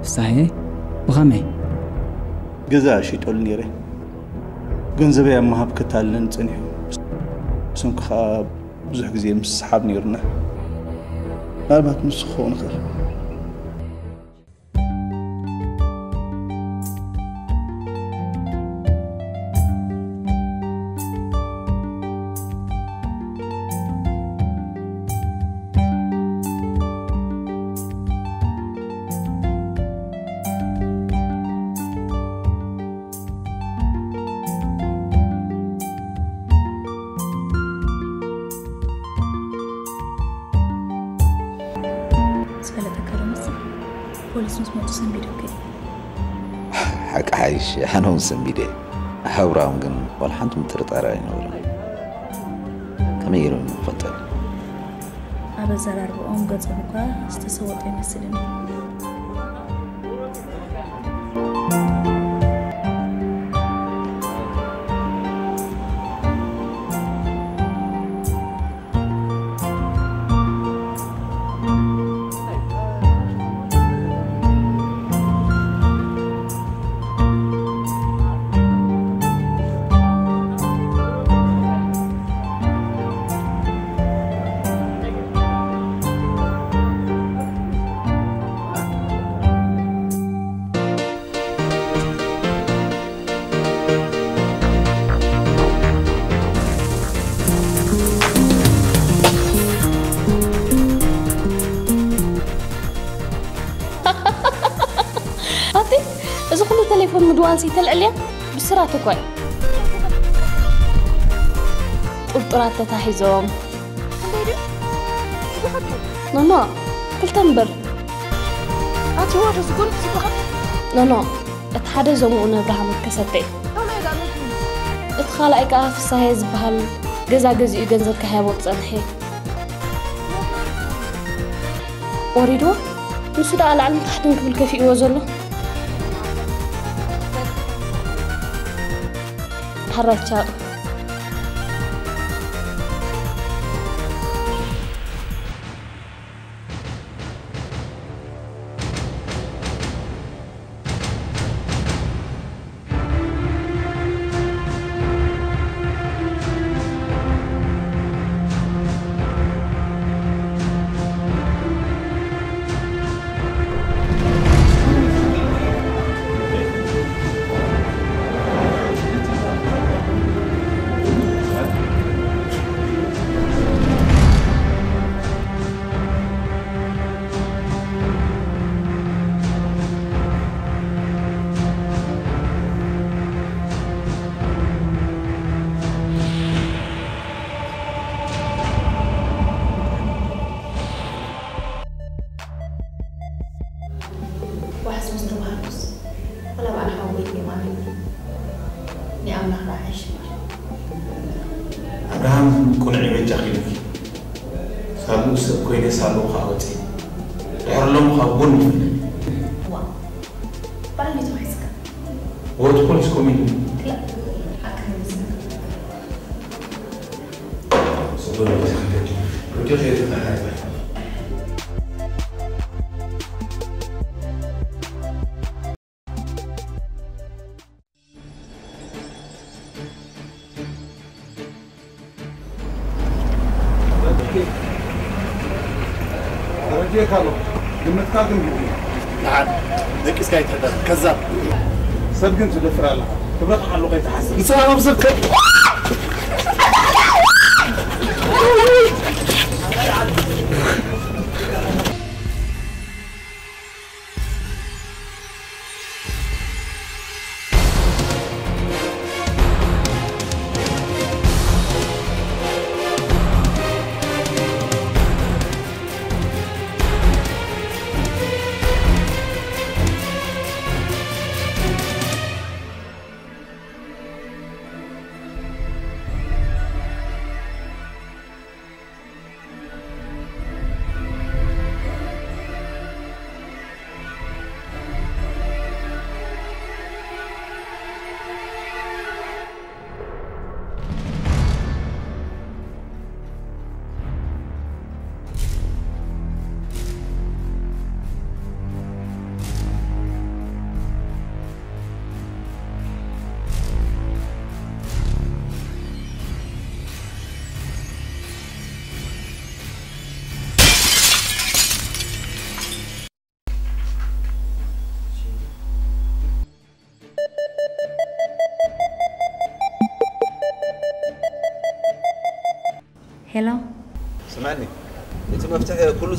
ፍሳሄ ብኸመይ ገዛ ሸጠሉ ነይረ ገንዘበይ ኣብ ምሃብ ከታለን ፀኒሑ ስንኩ ከዓ ብዙሕ ግዜ ምስ ሰሓብ ነይሩና بر بعد مسخون کرد. ውን sambide hawrawn gan walxantum tirxarayna wala kama yeelon fatal አበዛር አርባውን ገጽ እንኳ ስተሰወጠ ይመስልኝ ክልተ እምበር ኣቲ ወደ ዝጎን ዝበሃል ኖኖ እቲ ሓደ ዞምኡ ንኣብርሃም ከሰተ እዩ እቲ ካልኣይ ከዓ ፍሳሄ ዝበሃል ገዛ ገዚኡ ገንዘብ ካሃቦ ዝፀንሐ ወሪድዎ ንሱ ደኣ ላዕልን ታሕትን ክብል ከፊእዎ ዘሎ ተሓራቻ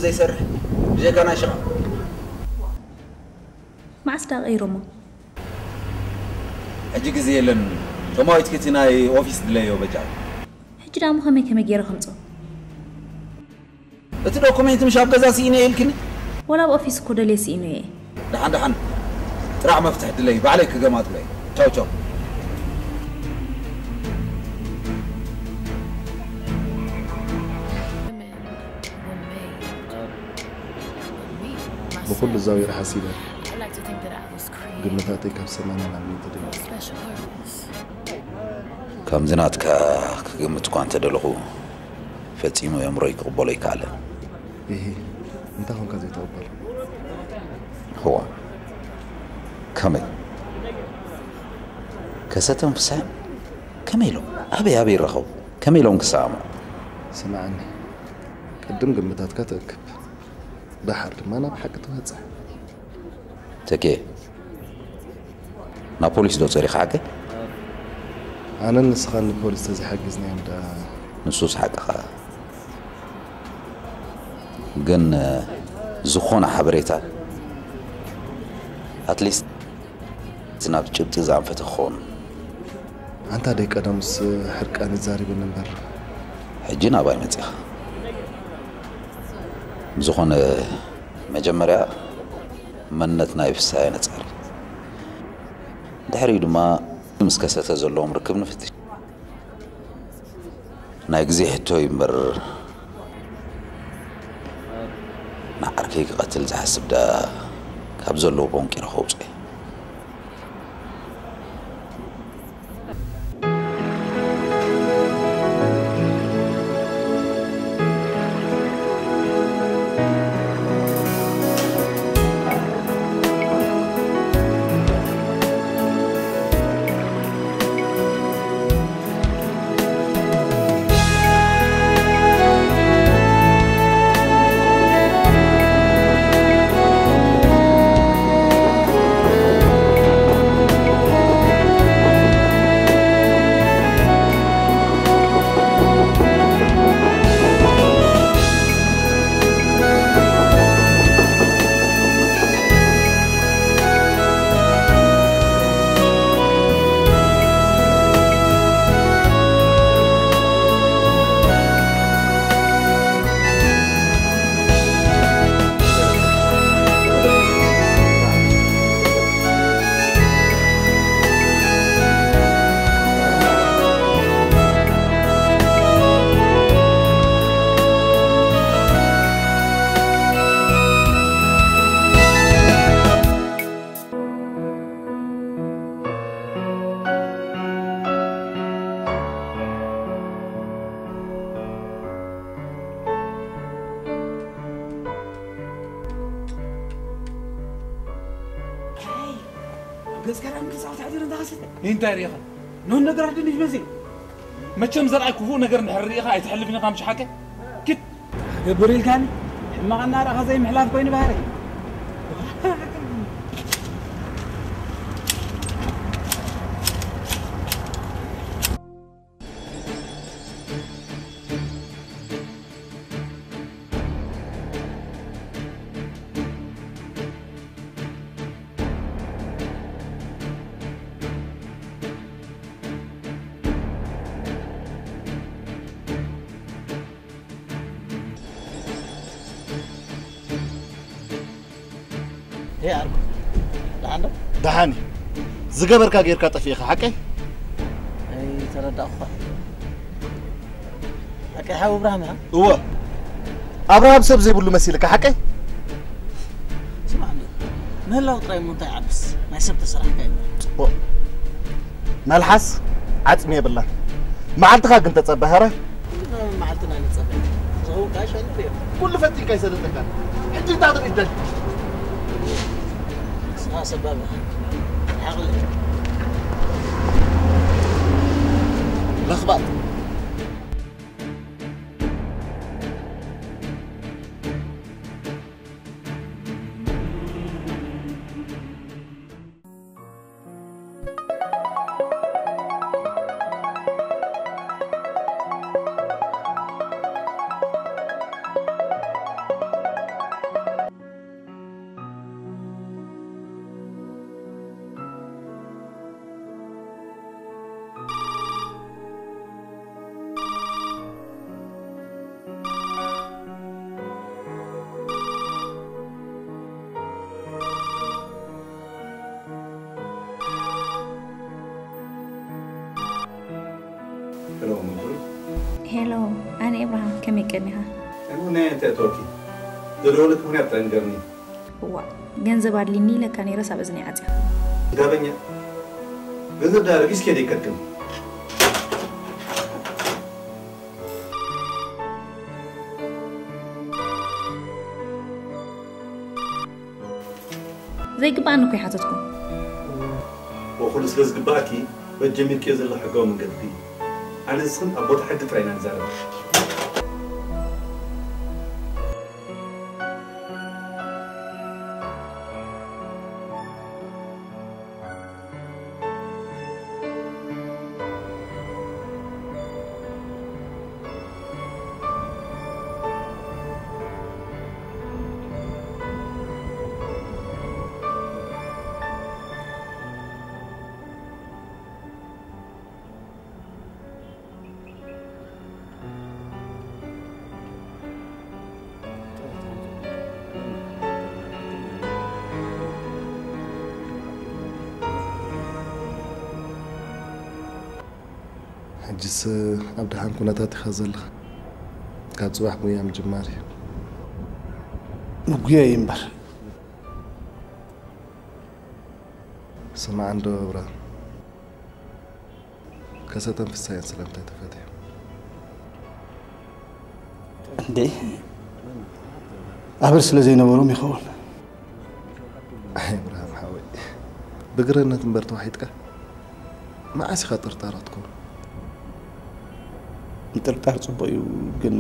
زيسرح بجيك أنا شغل مع أستاذ اي روما أجي قزي لن وما يتكتنا اي اوفيس دلي أو بجعل هجرا مهمي كما جيرا خمسو اتو دو كومين تمشي ابقى زاسيني اي إلكني؟ ولا اوفيس كودا لي سيني. اي دحان دحان ترع مفتح دلي بعليك قمات بلي تشاو تشاو. ብኩሉ ዛዊረ ሓሲበ ግምታተይ ካብ ሰማንያ ናብ ሚእቲ ድማ ከምዚ ናትካ ክግምት እኳ እንተደለኹ ፈፂሙ ኣእምሮይ ክቕበሎ ይከኣለን ይሄ እንታይ ኮንካ ዘይተቐበል هو ከመይ ከሰተን ፍሳሕን ከመይ ኢሎም ኣበይ ኣበይ ይረኸቡ ከመይ ኢሎም ክሰኣሙ ስማዕኒ ቅድም ግምታትካ ትእክብ ዳሓር ድማ ናብ ሓቂ ትበፅሕ ተኬ ናብ ፖሊስ ዶ ፀሪኻ ሓቂ ኣነ ንስኻ ንፖሊስ ተዘይሓጊዝናዮም ዳ ንሱስ ሓቂኻ ግን ዝኾነ ሓበሬታ ኣትሊስት እቲ ናብ ጭብጢ ዝኣንፈተ ክኸውን ኣንታ ደይ ቀደምስ ሕርቃን ይዛሪብን እምበር ሕጂ ናባይ መፂኻ ዝኾነ መጀመርያ መንነት ናይ ፍሳየ ነፃሪ ድሕሪኡ ድማ ምስ ከሰተ ዘለዎም ርክብ ንፍትሽ ናይ ግዜ ሕቶ እዩ እምበር ንዓርከይ ክቐትል ዝሓስብ ዳ ካብ ዘለዎ ቆንቂረ ከውፅእ እየ ما غامش كت. بريل كان ما غنار غازي محلاف بين بهاري. ገብር ኢልካኒ ሕማቕ እናርኣኻ ዘይምሕላፍ ኮይኑ ባህሪ ድሓኒ ዝገበርካ ጌርካ ጠፊእኻ ሓቀይ ተረዳእኹ ሓቀይ ሓዊ ብርሃም ኢኻ እወ ኣብርሃም ሰብ ዘይብሉ መሲልካ ሓቀይ ስማዕኒ ምህላው ጥራይ ምንታይ ዓብስ ናይ ሰብ ተሰራሕካ እዩ ፅቡቅ መልሓስ ዓፅሚ የብላን መዓልትኻ ግን ተፀበኸረ መዓልትና ንፀብሕ ዝኸውን ካ ሸንፍ እዮም ኩሉ ፈቲንካ ይሰለጠካ ሕጂ እንታይ ትሪእደል ها سبابة الحقل لخبط. ጠንገብ ዋ ገንዘብ አድሊኒ ለካኔ ረሳ በዝነ ያጽ ጋበኛ ገንዘብ ዳረግ እስከደ ይቀድም ዘይግባእኒ ኮይ ሓተትኩ ወኩሉ ስለ ዝግባእኪ በጀሚርክዮ ዘሎ ሕጋዊ መንገዲ ኣነ ንስኹም ኣብ ቦታ ሕጊ ጥራይና ንዛረብ بس آه، عبد الرحمن كنتات خزل كانت صباح بويا من جماري. نقيا ينبر سمع عنده ورا كاسات في الساينس لم تتفادي دي. أبرس لزينا ورومي يخون إبراهيم حاوي. بقرنة تنبرت وحيدك. ما عايز خاطر طارتكم. ምጥርጣር ፅቡቅ እዩ ግን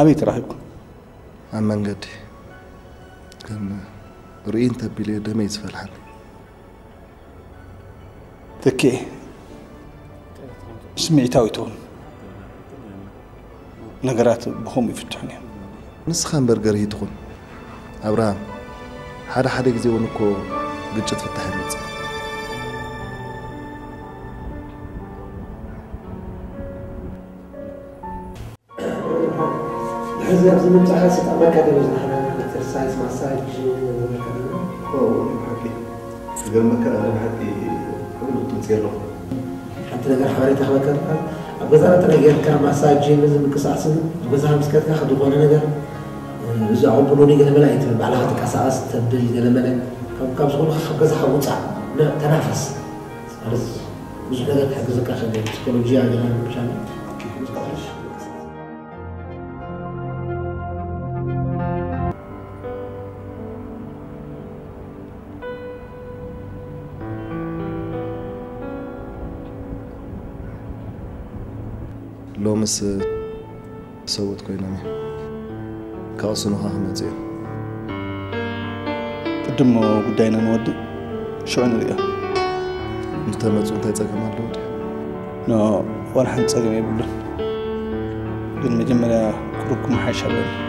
ኣበይ ተራኺብኩም ኣብ መንገዲ ግን ርኢ እንተቢለ ደመይ ዝፈልሓኒ ትኬ ስምዒታዊ ትውን ነገራት ብከምኡ ይፍትሑን እዮም ንስኻ እምበር ገርሂ ትኹን ኣብርሃም ሓደ ሓደ ግዜ እውን እኮ ግጭት ፍታሕ ይመፅእ ሕዚ ኣብዚ ምምፃእካ ስጠቕመካ ዶ ዝናሕና ኤክሰርሳይዝ ማሳጅ ዝገርመካ ኣነ ብሓቂ ኩሉ ትምፅእ ኣለኹ ሓንቲ ነገር ሓበሬታ ክበካ ትበሃል ኣብ ገዛና ጥራይ ጌርካ ማሳጅ ነዚ ምንቅስቃስን ኣብ ገዛኻ ምስ ከድካ ዝኾነ ነገር እዚ ኣቕብሉኒ ገለመለ ኣይትብል ባዕልኻ ትንቀሳቐስ ተብል ገለመለ ካብ ዝኾኑ ካብ ገዛኻ ውፃእ ተናፈስ ማለት ብዙሕ ነገር ክሕግዘካ ኽእል ፕሲኮሎጂ ገና ምሻ ሎምስ ሰውት ኮይኖም እዮም ካቕስኑኻ ክመፅ እዮም ቅድሞ ጉዳይና ንወድእ ሽዑ ንሪኦ እንተመፁ እንታይ ፀገም ኣለዎ ድዩ ኖ ዋላ ሓንቲ ፀገም የብሉን ግን መጀመርያ ቁርብኩም ሓይሽ ኣለኒ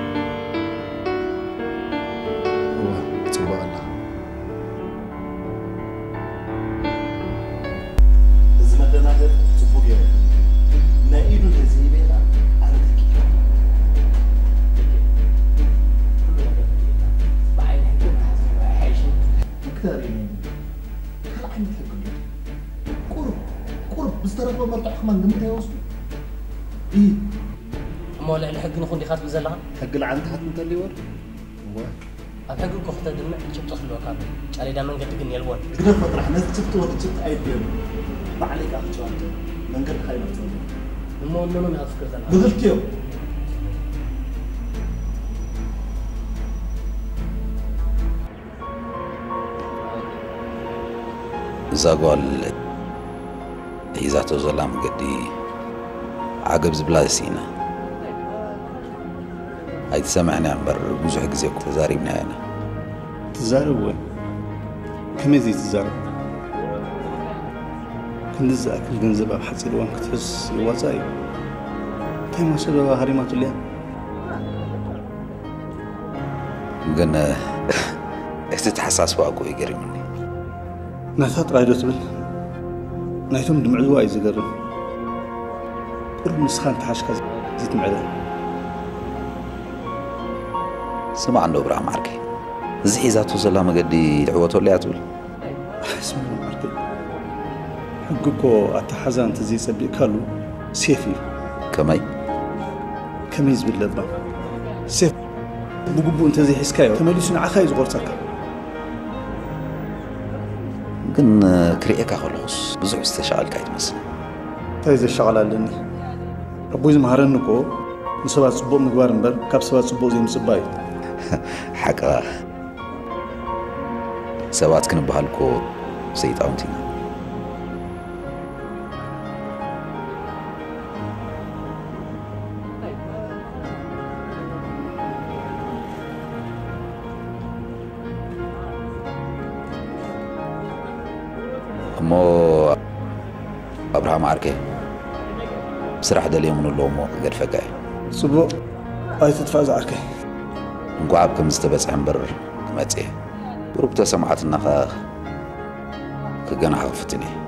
ሕጊ ልዓንትሓት እንተልይወር ኣብ ሕጊ እኮ ክተድምዕ ጭብጢ ክህልወካ ጫሌዳ መንገዲ ግን የልዎን ግደፍ መጥራሕ ነቲ ጭብጢ ወዲ ጭብጢ ኣይድገሉ ባዕለይካ ክፅዋት መንገድካ ይመፅእ እሞ ነኖም ኢኻ ትፍክር ዘለኻ ብክልትዮም እዛ ጓል ሒዛቶ ዘላ መንገዲ ዓገብ ዝብላ ሲና ኣይተሰምዕና እምበር ብዙሕ ግዜ እኮ ተዛሪብና ኢና ትዛረብ ወይ ከመይ ዘይ ትዛረብ ክንዲ ዝኣክል ገንዘብ ኣብ ሓፂር እዋን ክትሕዝ ይዋፃ እዩ እንታይ ማሰብ ሃሪማቱ ልያ ግን እቲ ተሓሳስባ እኮ ይገሪምኒ ናታ ጥራይ ዶ ትብል ናይቶም ድምዕዝዋ እዩ ዝገርም ቁርብ ንስኻ እንተሓሽካ ዘይትምዕደ ስማዕ እንዶ ብርሃም ዓርኪ እዚ ሒዛቶ ዘላ መገዲ ትዕወተሉ እያ ትብል ሕጊ እኮ ኣተሓዛ እንተዘይፀቢቕካሉ ሴፍ እዩ ከመይ ከመይ ዝብል ለባ ሴፍ ብግቡእ እንተዘይሒዝካዮ ተመሊሱ ንዓኻ እዩ ዝቆርፀካ ግን ክሪኤካ ከለኹስ ብዙሕ ዝተሸቐልካ ይትመስል እንታይ ዘሸቐላለኒ ኣቦይ ዝምሃረኒ እኮ ንሰባት ፅቡቕ ምግባር እምበር ካብ ሰባት ፅቡቕ ዘይምፅባእ እዩ حقا. سوات كن بهالكو سيد أونتينا مو ابراهام عركي بصراحه دليل اليوم اللي هو فقاي صبو اي تدفع عركه እንኳዓብ ከም ዝተበፅሐ እምበር ክመፅ እየ ብሩብ ተሰማዓትና ኸ ክገናኸፍትን እየ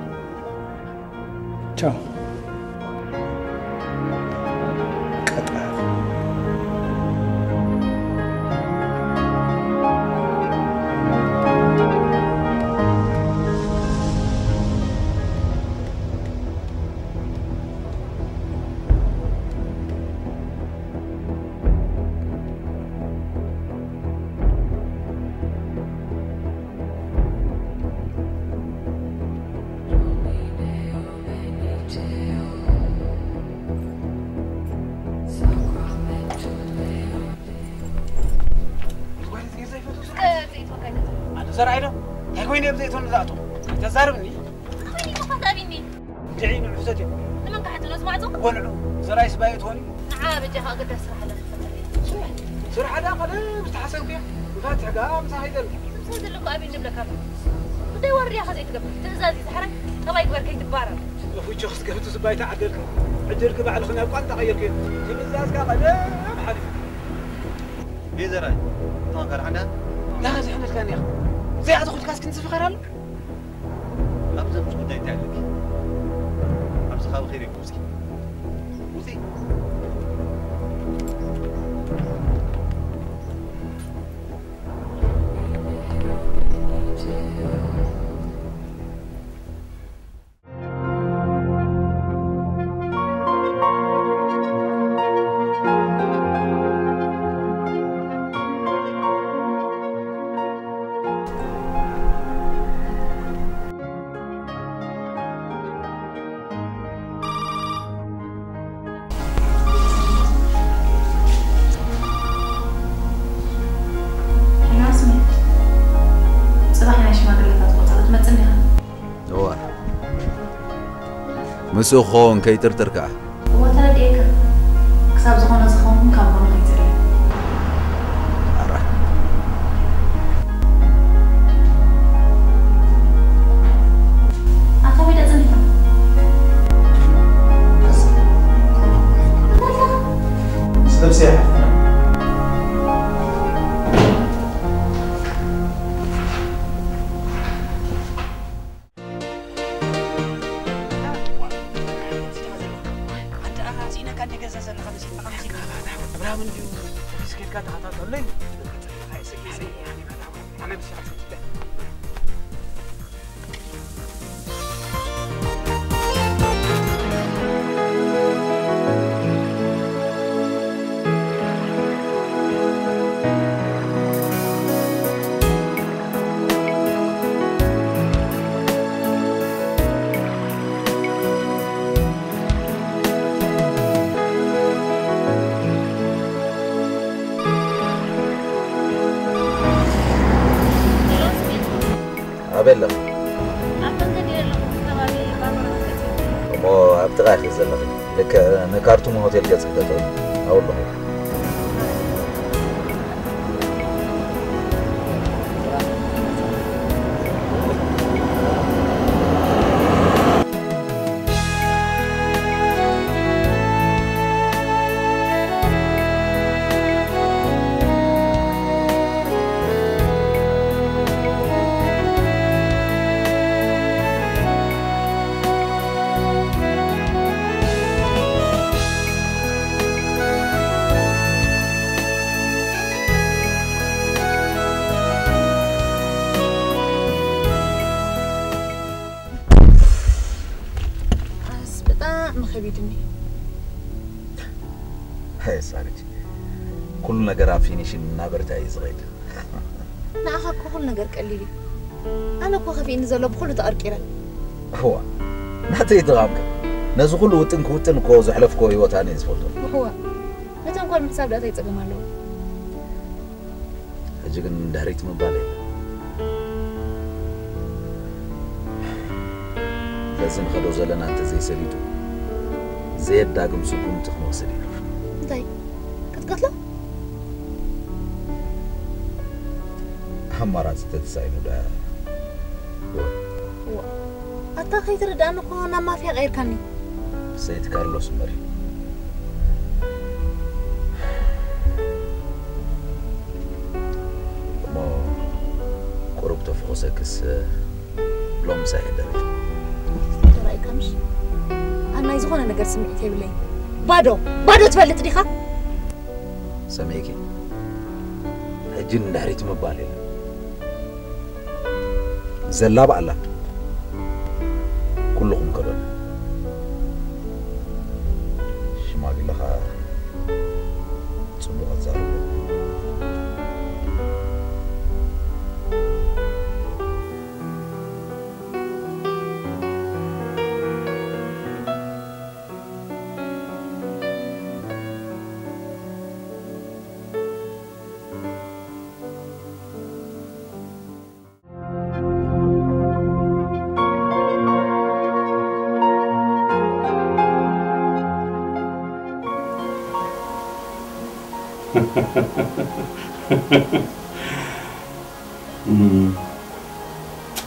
مسۆ خۆن کەی क्या मंजू बिस्किट का धागा धर ले हमें भी ካርቱማ ሆቴል ገጽ ቅጠል አውሎ እናበርታ እዩ ዝኸይድ ንኣኻ ክኹል ነገር ቀሊል እዩ ኣነ እኮ ከፊእኒ ዘሎ ብኩሉ ተቐርቂረን ህዋ ናተይ ትቓምከ ነዚ ኩሉ ውጥን ክውጥን እኮ ዘሕለፍኮ ሂወታ ነየ ዝፈልጦ ህዋ ነቶም ኳል ምሕሳብ ዳእታ ይፀገም ኣለዎ ሕጂ ግን ድሕሪት ምባል የለ እዚ ንኸዶ ዘለና እንተዘይሰሊጡ ዘየዳግም ስጉምቲ ክንወስድ ኢሉ حماراتتتساينو دا أتا خيتر دانو كونا ما في غير كاني سيد كارلوس مري ما قربت في غسكس لوم ساعد رأيك مش أنا يزغون أنا قرس معي بلي بادو بادو تفلت ديخا سميكي حجي በኣላ ኩልኹም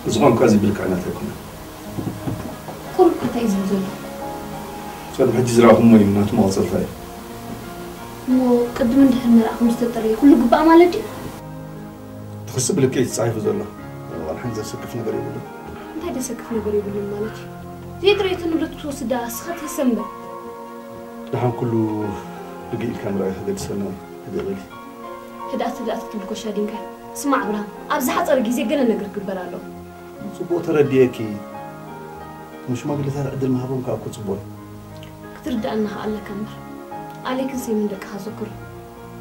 زغون كازي بلك عنا تكون كل كنت عايز بزول صار بحج زراهم مي منات ما وصل فاي مو قدم مرأة خمسة استطري كل قبع مالتي تخص بالك يتصايف زولا والله حنزل سكف نبري بلو انت هيدا سكف نبري بلو مالتي زي رأيت انه لك توسد اسخات يسمى دحان كله لقيت كان رأيت هذا السنة ህደበሊ ህድኣት ህድኣት ክትብል ኮሻ ድንጋይ ስማዕ ኣብርሃም ኣብ ዝሓፀረ ግዜ ገለ ነገር ክግበር ኣለዎ ፅቡቅ ተረድየኪ ንሽማግለታት ዕድል ምሃቦም ከዓ እኮ ፅቡቅ እዩ ክትርዳእና ከዓ ኣለካ እምበር ኣሌክን ሰይምን ደቅኻ ዘክሩ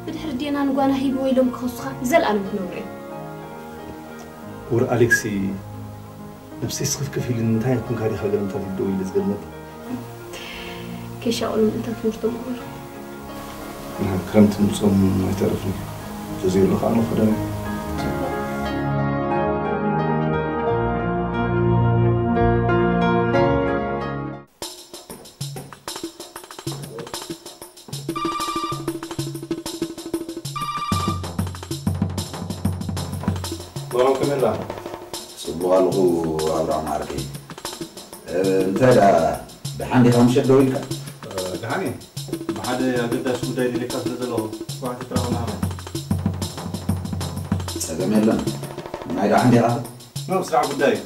ብድሕሪ ዴና ንጓና ሂብ ወይ ኢሎም ክኸሱኻ ዘለኣለም ክነብሩ እዮም ውር ኣሌክሲ ነብሰይ ስክፍክፍ ኢሉ እንታይ ኩንካ ዲኻ ገለ እንታይ ደው ኢሉ ዝገልመጥ ኬሻ ቆልም እንታይ ትምህርቶም ምቕበር ክረምቲ ምፅኦም ኣይተረፍኒ ተዘይብሉ ከዓ ንክደን ዶሮ ከመላ ፅቡቅ ኣለኹ ኣብርሃም ዓርቂ እንታይ ዳ ብሓንዲ ኢኻ ምሸት ደው ኢልካ بداية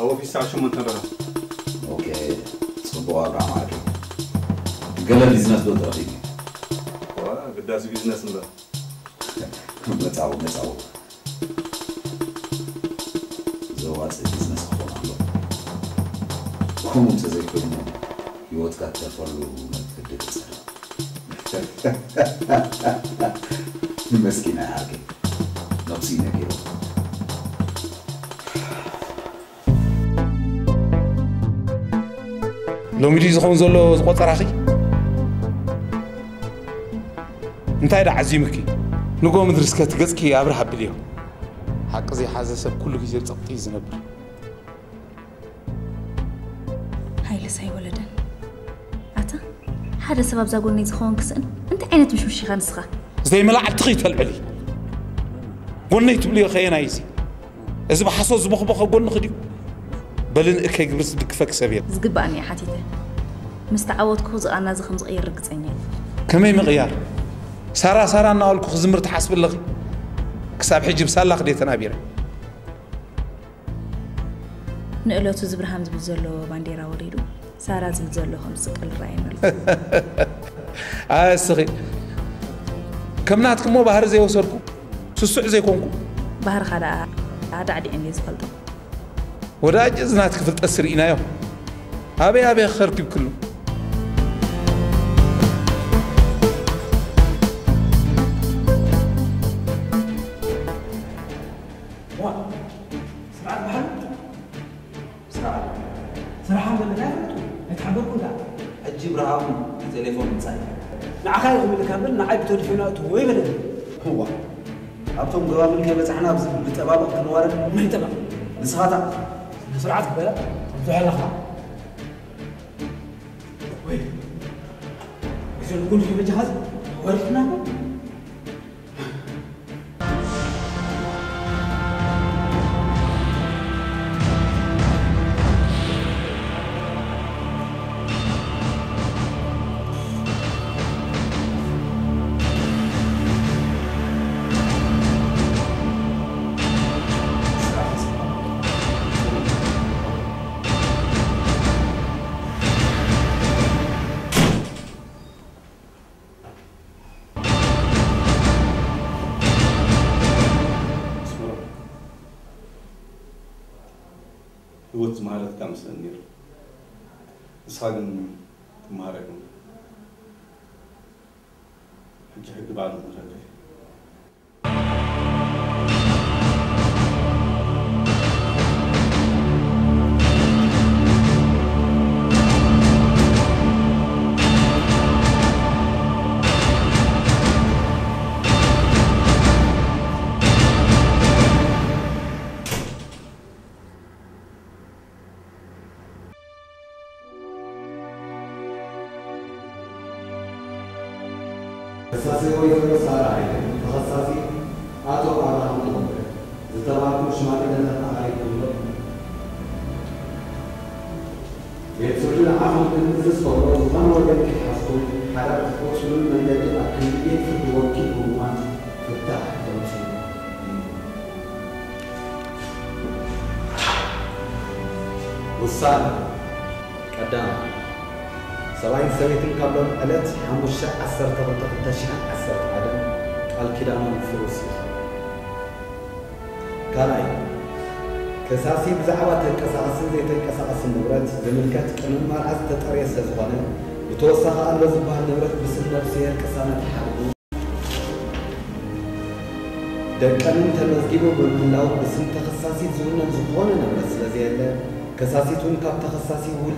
هو في الساعة شو من تنرى أوكي. صبوا أربعة معك قال لي دوت دول ዘሎ ዝቆፀር ኣኺ እንታይ ዳ ዓዚሙኪ ንጎ ምድሪ እስከ ትገፅኪ ኣብርሃ ኣብል እዮም ሓቂ ዘይሓዘ ሰብ ኩሉ ግዜ ፀቕጢ እዩ ዝነብር ሃይለስ ኣይወለደን ኣታ ሓደ ሰብ ኣብዛ ጎነይ ዝኸውን ክስእን እንታይ ዓይነት ምሽምሽ ኢኻ ንስኻ ዘይመላዕልቲ ኸይተልዕሊ ጎነይ ትብልዮ ኸየናይ እዚ እዚ ብሓሶት ዝመኽበኸ ጎኒ ክድዩ በልንእከይ ግብሪ ዝድግፈክ ሰብ እየ ዝግባእኒ እየ ሓቲተ ምስ ተዓወትኩ ዝቓና እዚ ከም ዝቕየር ርግፀኛ እየ ከመይ ምቕያር ሳራ ሳራ እናበልኩ ክዝምር ተሓስብ ኣለኺ ክሳብ ሕጂ ብሳላ ክደ ተናቢረ ንእለቱ ዝብርሃም ዝብል ዘሎ ባንዴራ ወሪዱ ሳራ ዝብል ዘሎ ከም ዝስቀል ይረኣየኒ ኣሎ ኣስኺ ከም ናትክሞ ባህሪ ዘይወሰድኩ ስሱዕ ዘይኮንኩ ባህር ካዳ ዳዕዲዕን እየ ዝፈልጦ ወዳጅ እዚ ናትክ ፍልጠት ስርኢናዮ ኣበይ ኣበይ ክኸርክብ ክሉ ይኽብልካ ብል ንዓይ ብቴሌፎን ኣእትዎ ይበለኒ እዋ ኣብቶም ገባብል ከይበፃሕና ብዚ ብጠባበቕ ክንዋረድ መን ጠባቕ ንስኻታ ስርዓት ክበላ ዝሕለኻ ወይ እዚ ንኩሉ ይበጃኻ ወሪድና Volkswagen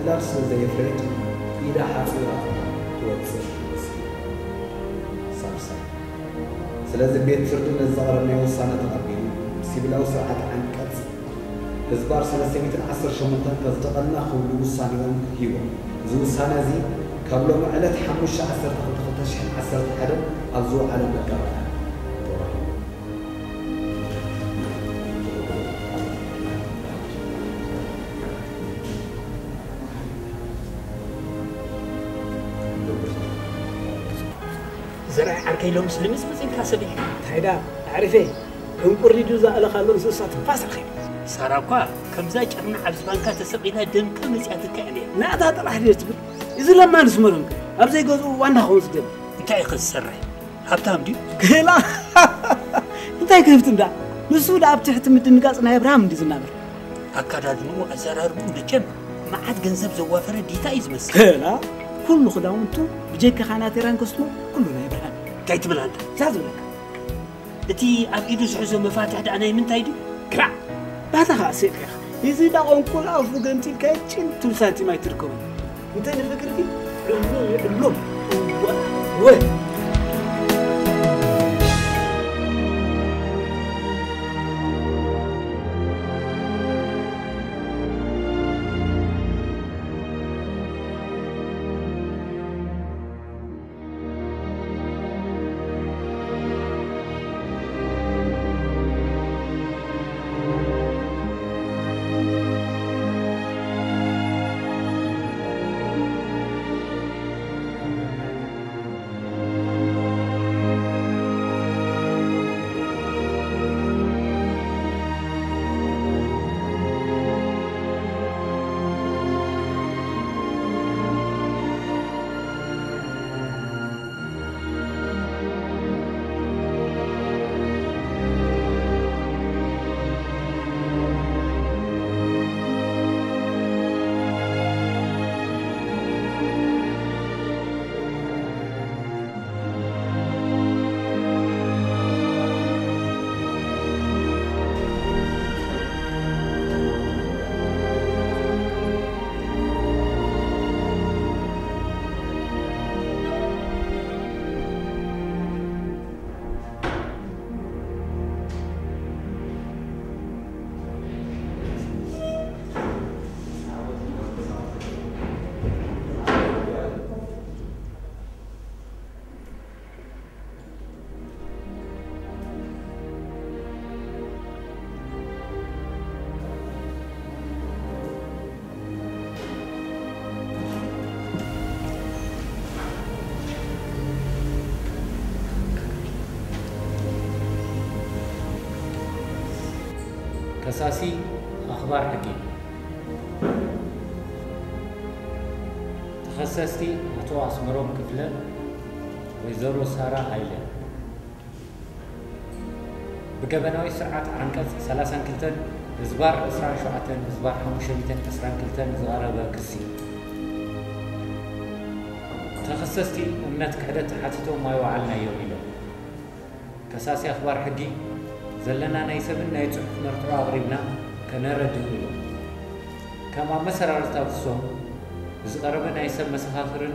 ተኸሳሲ ውላድ ስለ ዘየፍረድ ኢዳ ሓፂራ ትወፅእ ሳልሳይ ስለዚ ቤት ፍርዲ ነዘቐረብናይ ውሳነ ተቐቢሉ ሲቪላዊ ስርዓት ዓንቀጽ ህዝባር ሰለስተ ሚእትን ዓሰርተ ሸሞንተን ከዝደቐልና ክብሉ ውሳኔኦም ሂቦም እዚ ውሳነ እዚ ካብ ሎሚ ዕለት ሓሙሽተ ዓሰርተ ክልተ ክልተ ሽሕን ዓሰርተ ሓደ ኣብ ዝወዓለ መጋባእያ ዘርኣይ ዓርከ ኢሎም ስለምስ መፅልካ ሰቢሕ ታይዳ ኣዕሪፌ እንቁሪዱ ዝኣለኻሎ እንስሳ ትንፋስ ረኺቡ ሳራ እኳ ከምዛ ጨርና ኣብ ዝባንካ ተሰቂላ ደምካ መፅያ ትካየለ እያ ንኣታ ጥራሕ ድየ ትብል እዚ ለማ ንስመሮም ኣብ ዘይገዝኡ ዋና ክኸውን ዝደሊ እንታይ ኢኸ ዝሰርሕ ሃብታም ድዩ ክላ እንታይ ክህብት እንዳ ንሱ ዳ ኣብ ትሕቲ ምድንጋፅ ናይ ኣብርሃም እንዲ ዝናበር ኣካዳድንኡ ኣዘራርቡ ብጨም መዓት ገንዘብ ዘዋፈረ ዲታ እዩ ዝመስል ክላ ኩሉ ክዳውንቱ ብጀካ ካናቴራን ከስትሞ ኩሉ ናይ ኣብርሃም እንታይ ትብል ኣንታ እዛ ዝብለካ እቲ ኣብ ኢዱ ዝሕዞ መፋትሕ ዳኣ ናይ ምንታይ ድዩ ክራ ባታኻ ኣሴጥካ እዚ ዳ ቆንቁል ኣፉ ገንቲልካ ጭን ትብል ሳንቲም ኣይትርከቡ እንታይ ንፍክር ፊ ዕሉ ዕሎም ወይ ከሳሲ ኣኽባር ሕጊ ተኸሰስቲ ኣቶ ኣስመሮም ክፍለ ወይዘሮ ሳራ ሃይለ ብገበናዊ ስርዓት ዓንቀጽ 32 ህዝባር 27 ህዝባር 522 ዝቐረበ ክሲ ተኸሰስቲ እምነት ክሕደት ተሓቲቶም ማይ ዋዕልና እዮም ኢሎም ከሳሲ ኣኽባር ሕጊ ዘለና ናይ ሰብን ናይ ፅሑፍ መርትዖ ኣቕሪብና ከነረድእ ኢሎም ከም ኣብ መሰራርታ ክሶም ብዝቐረበ ናይ ሰብ መሰኻኽርን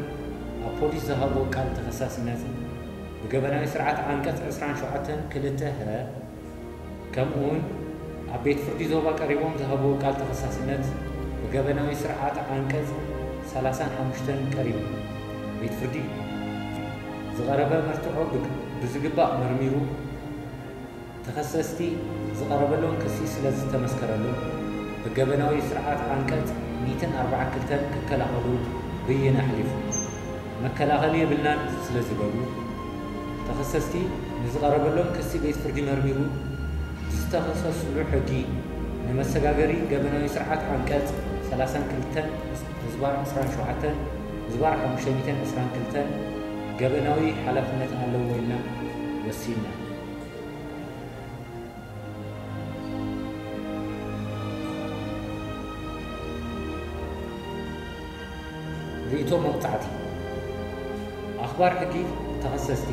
ኣብ ፖሊስ ዝሃቦ ቃል ተኸሳስነትን ብገበናዊ ስርዓት ዓንቀጽ 27 ክልተ ህ ከምኡ እውን ኣብ ቤት ፍርዲ ዞባ ቀሪቦም ዝሃብዎ ቃል ተኸሳስነት ብገበናዊ ስርዓት ዓንቀጽ 35 ቀሪቡ ቤት ፍርዲ ዝቐረበ መርትዖ ብዝግባእ መርሚሩ ተኸሰስቲ ዝቐረበሎም ክሲ ስለ ዝተመስከረሉ ብገበናዊ ስርዓት ዓንቀጽ 142 ክከላኸሉ ብይነ ኣሕሊፉ መከላኸሊ የብልናን ስለ ዝገቡ ተኸሰስቲ ንዝቐረበሎም ክሲ ቤት ፍርዲ መርሚሩ ዝተኸሰስሉ ሕጊ ንመሰጋገሪ ገበናዊ ስርዓት ዓንቀጽ 32 ህዝባር 27 ህዝባር 522 ገበናዊ ሓላፍነት ኣለዎ ኢልና ወሲና ርእቶ መቕፃዕቲ ኣኽባር ሕጊ ተኸሰስቲ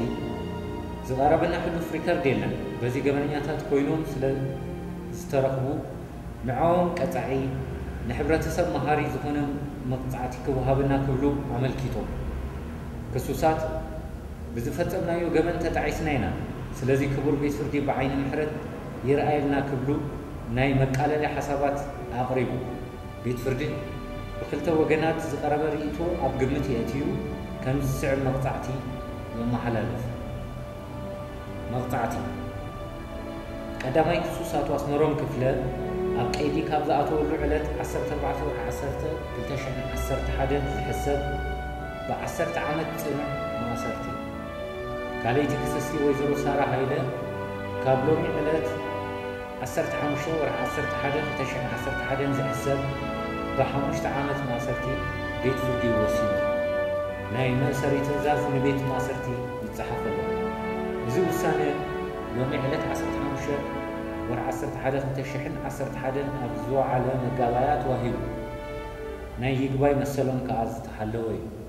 ዝቐረበና ሕሉፍ ሪከርድ የለን በዚ ገበነኛታት ኮይኖም ስለ ዝተረኽቡ ንዖም ቀፃዒ ንሕብረተሰብ መሃሪ ዝኾነ መቕፃዕቲ ክወሃበና ክብሉ ኣመልኪቶም ክሱሳት ብዝፈፀምናዮ ገበን ተጣዒስና ኢና ስለዚ ክቡር ቤት ፍርዲ ብዓይኒ ምሕረት ይረኣየልና ክብሉ ናይ መቃለሊ ሓሳባት ኣቕሪቡ ቤት ፍርዲ ብክልተ ወገናት ዝቐረበ ርእቶ ኣብ ግምት የእትዩ ከም ዝስዕብ መቕፃዕቲ የመሓላለፍ መቕፃዕቲ ቀዳማይ ክሱሳቱ ኣስመሮም ክፍለ ኣብ ቀይዲ ካብ ዝኣተወሉ ዕለት 14/10/2011 ዝሕሰብ ብ10 ዓመት ፅኑዕ ማእሰርቲ ካልይቲ ክስስቲ ወይዘሮ ሳራ ሃይለ ካብ ሎሚ ዕለት 15/11/2011 ዝሕሰብ بحموش تعامت ما سرتي بيت فردي ماسەرتی ناي ما سري نای من بيت ما سرتي تنزاز نبێت ماسەرتی متحەفە يوم وسانێ عصر عسرت حمشە عصر حدا متشحن عصر حدا أبزو على مقالات وهيو ناي يقباي مسلم كعز تحلوه.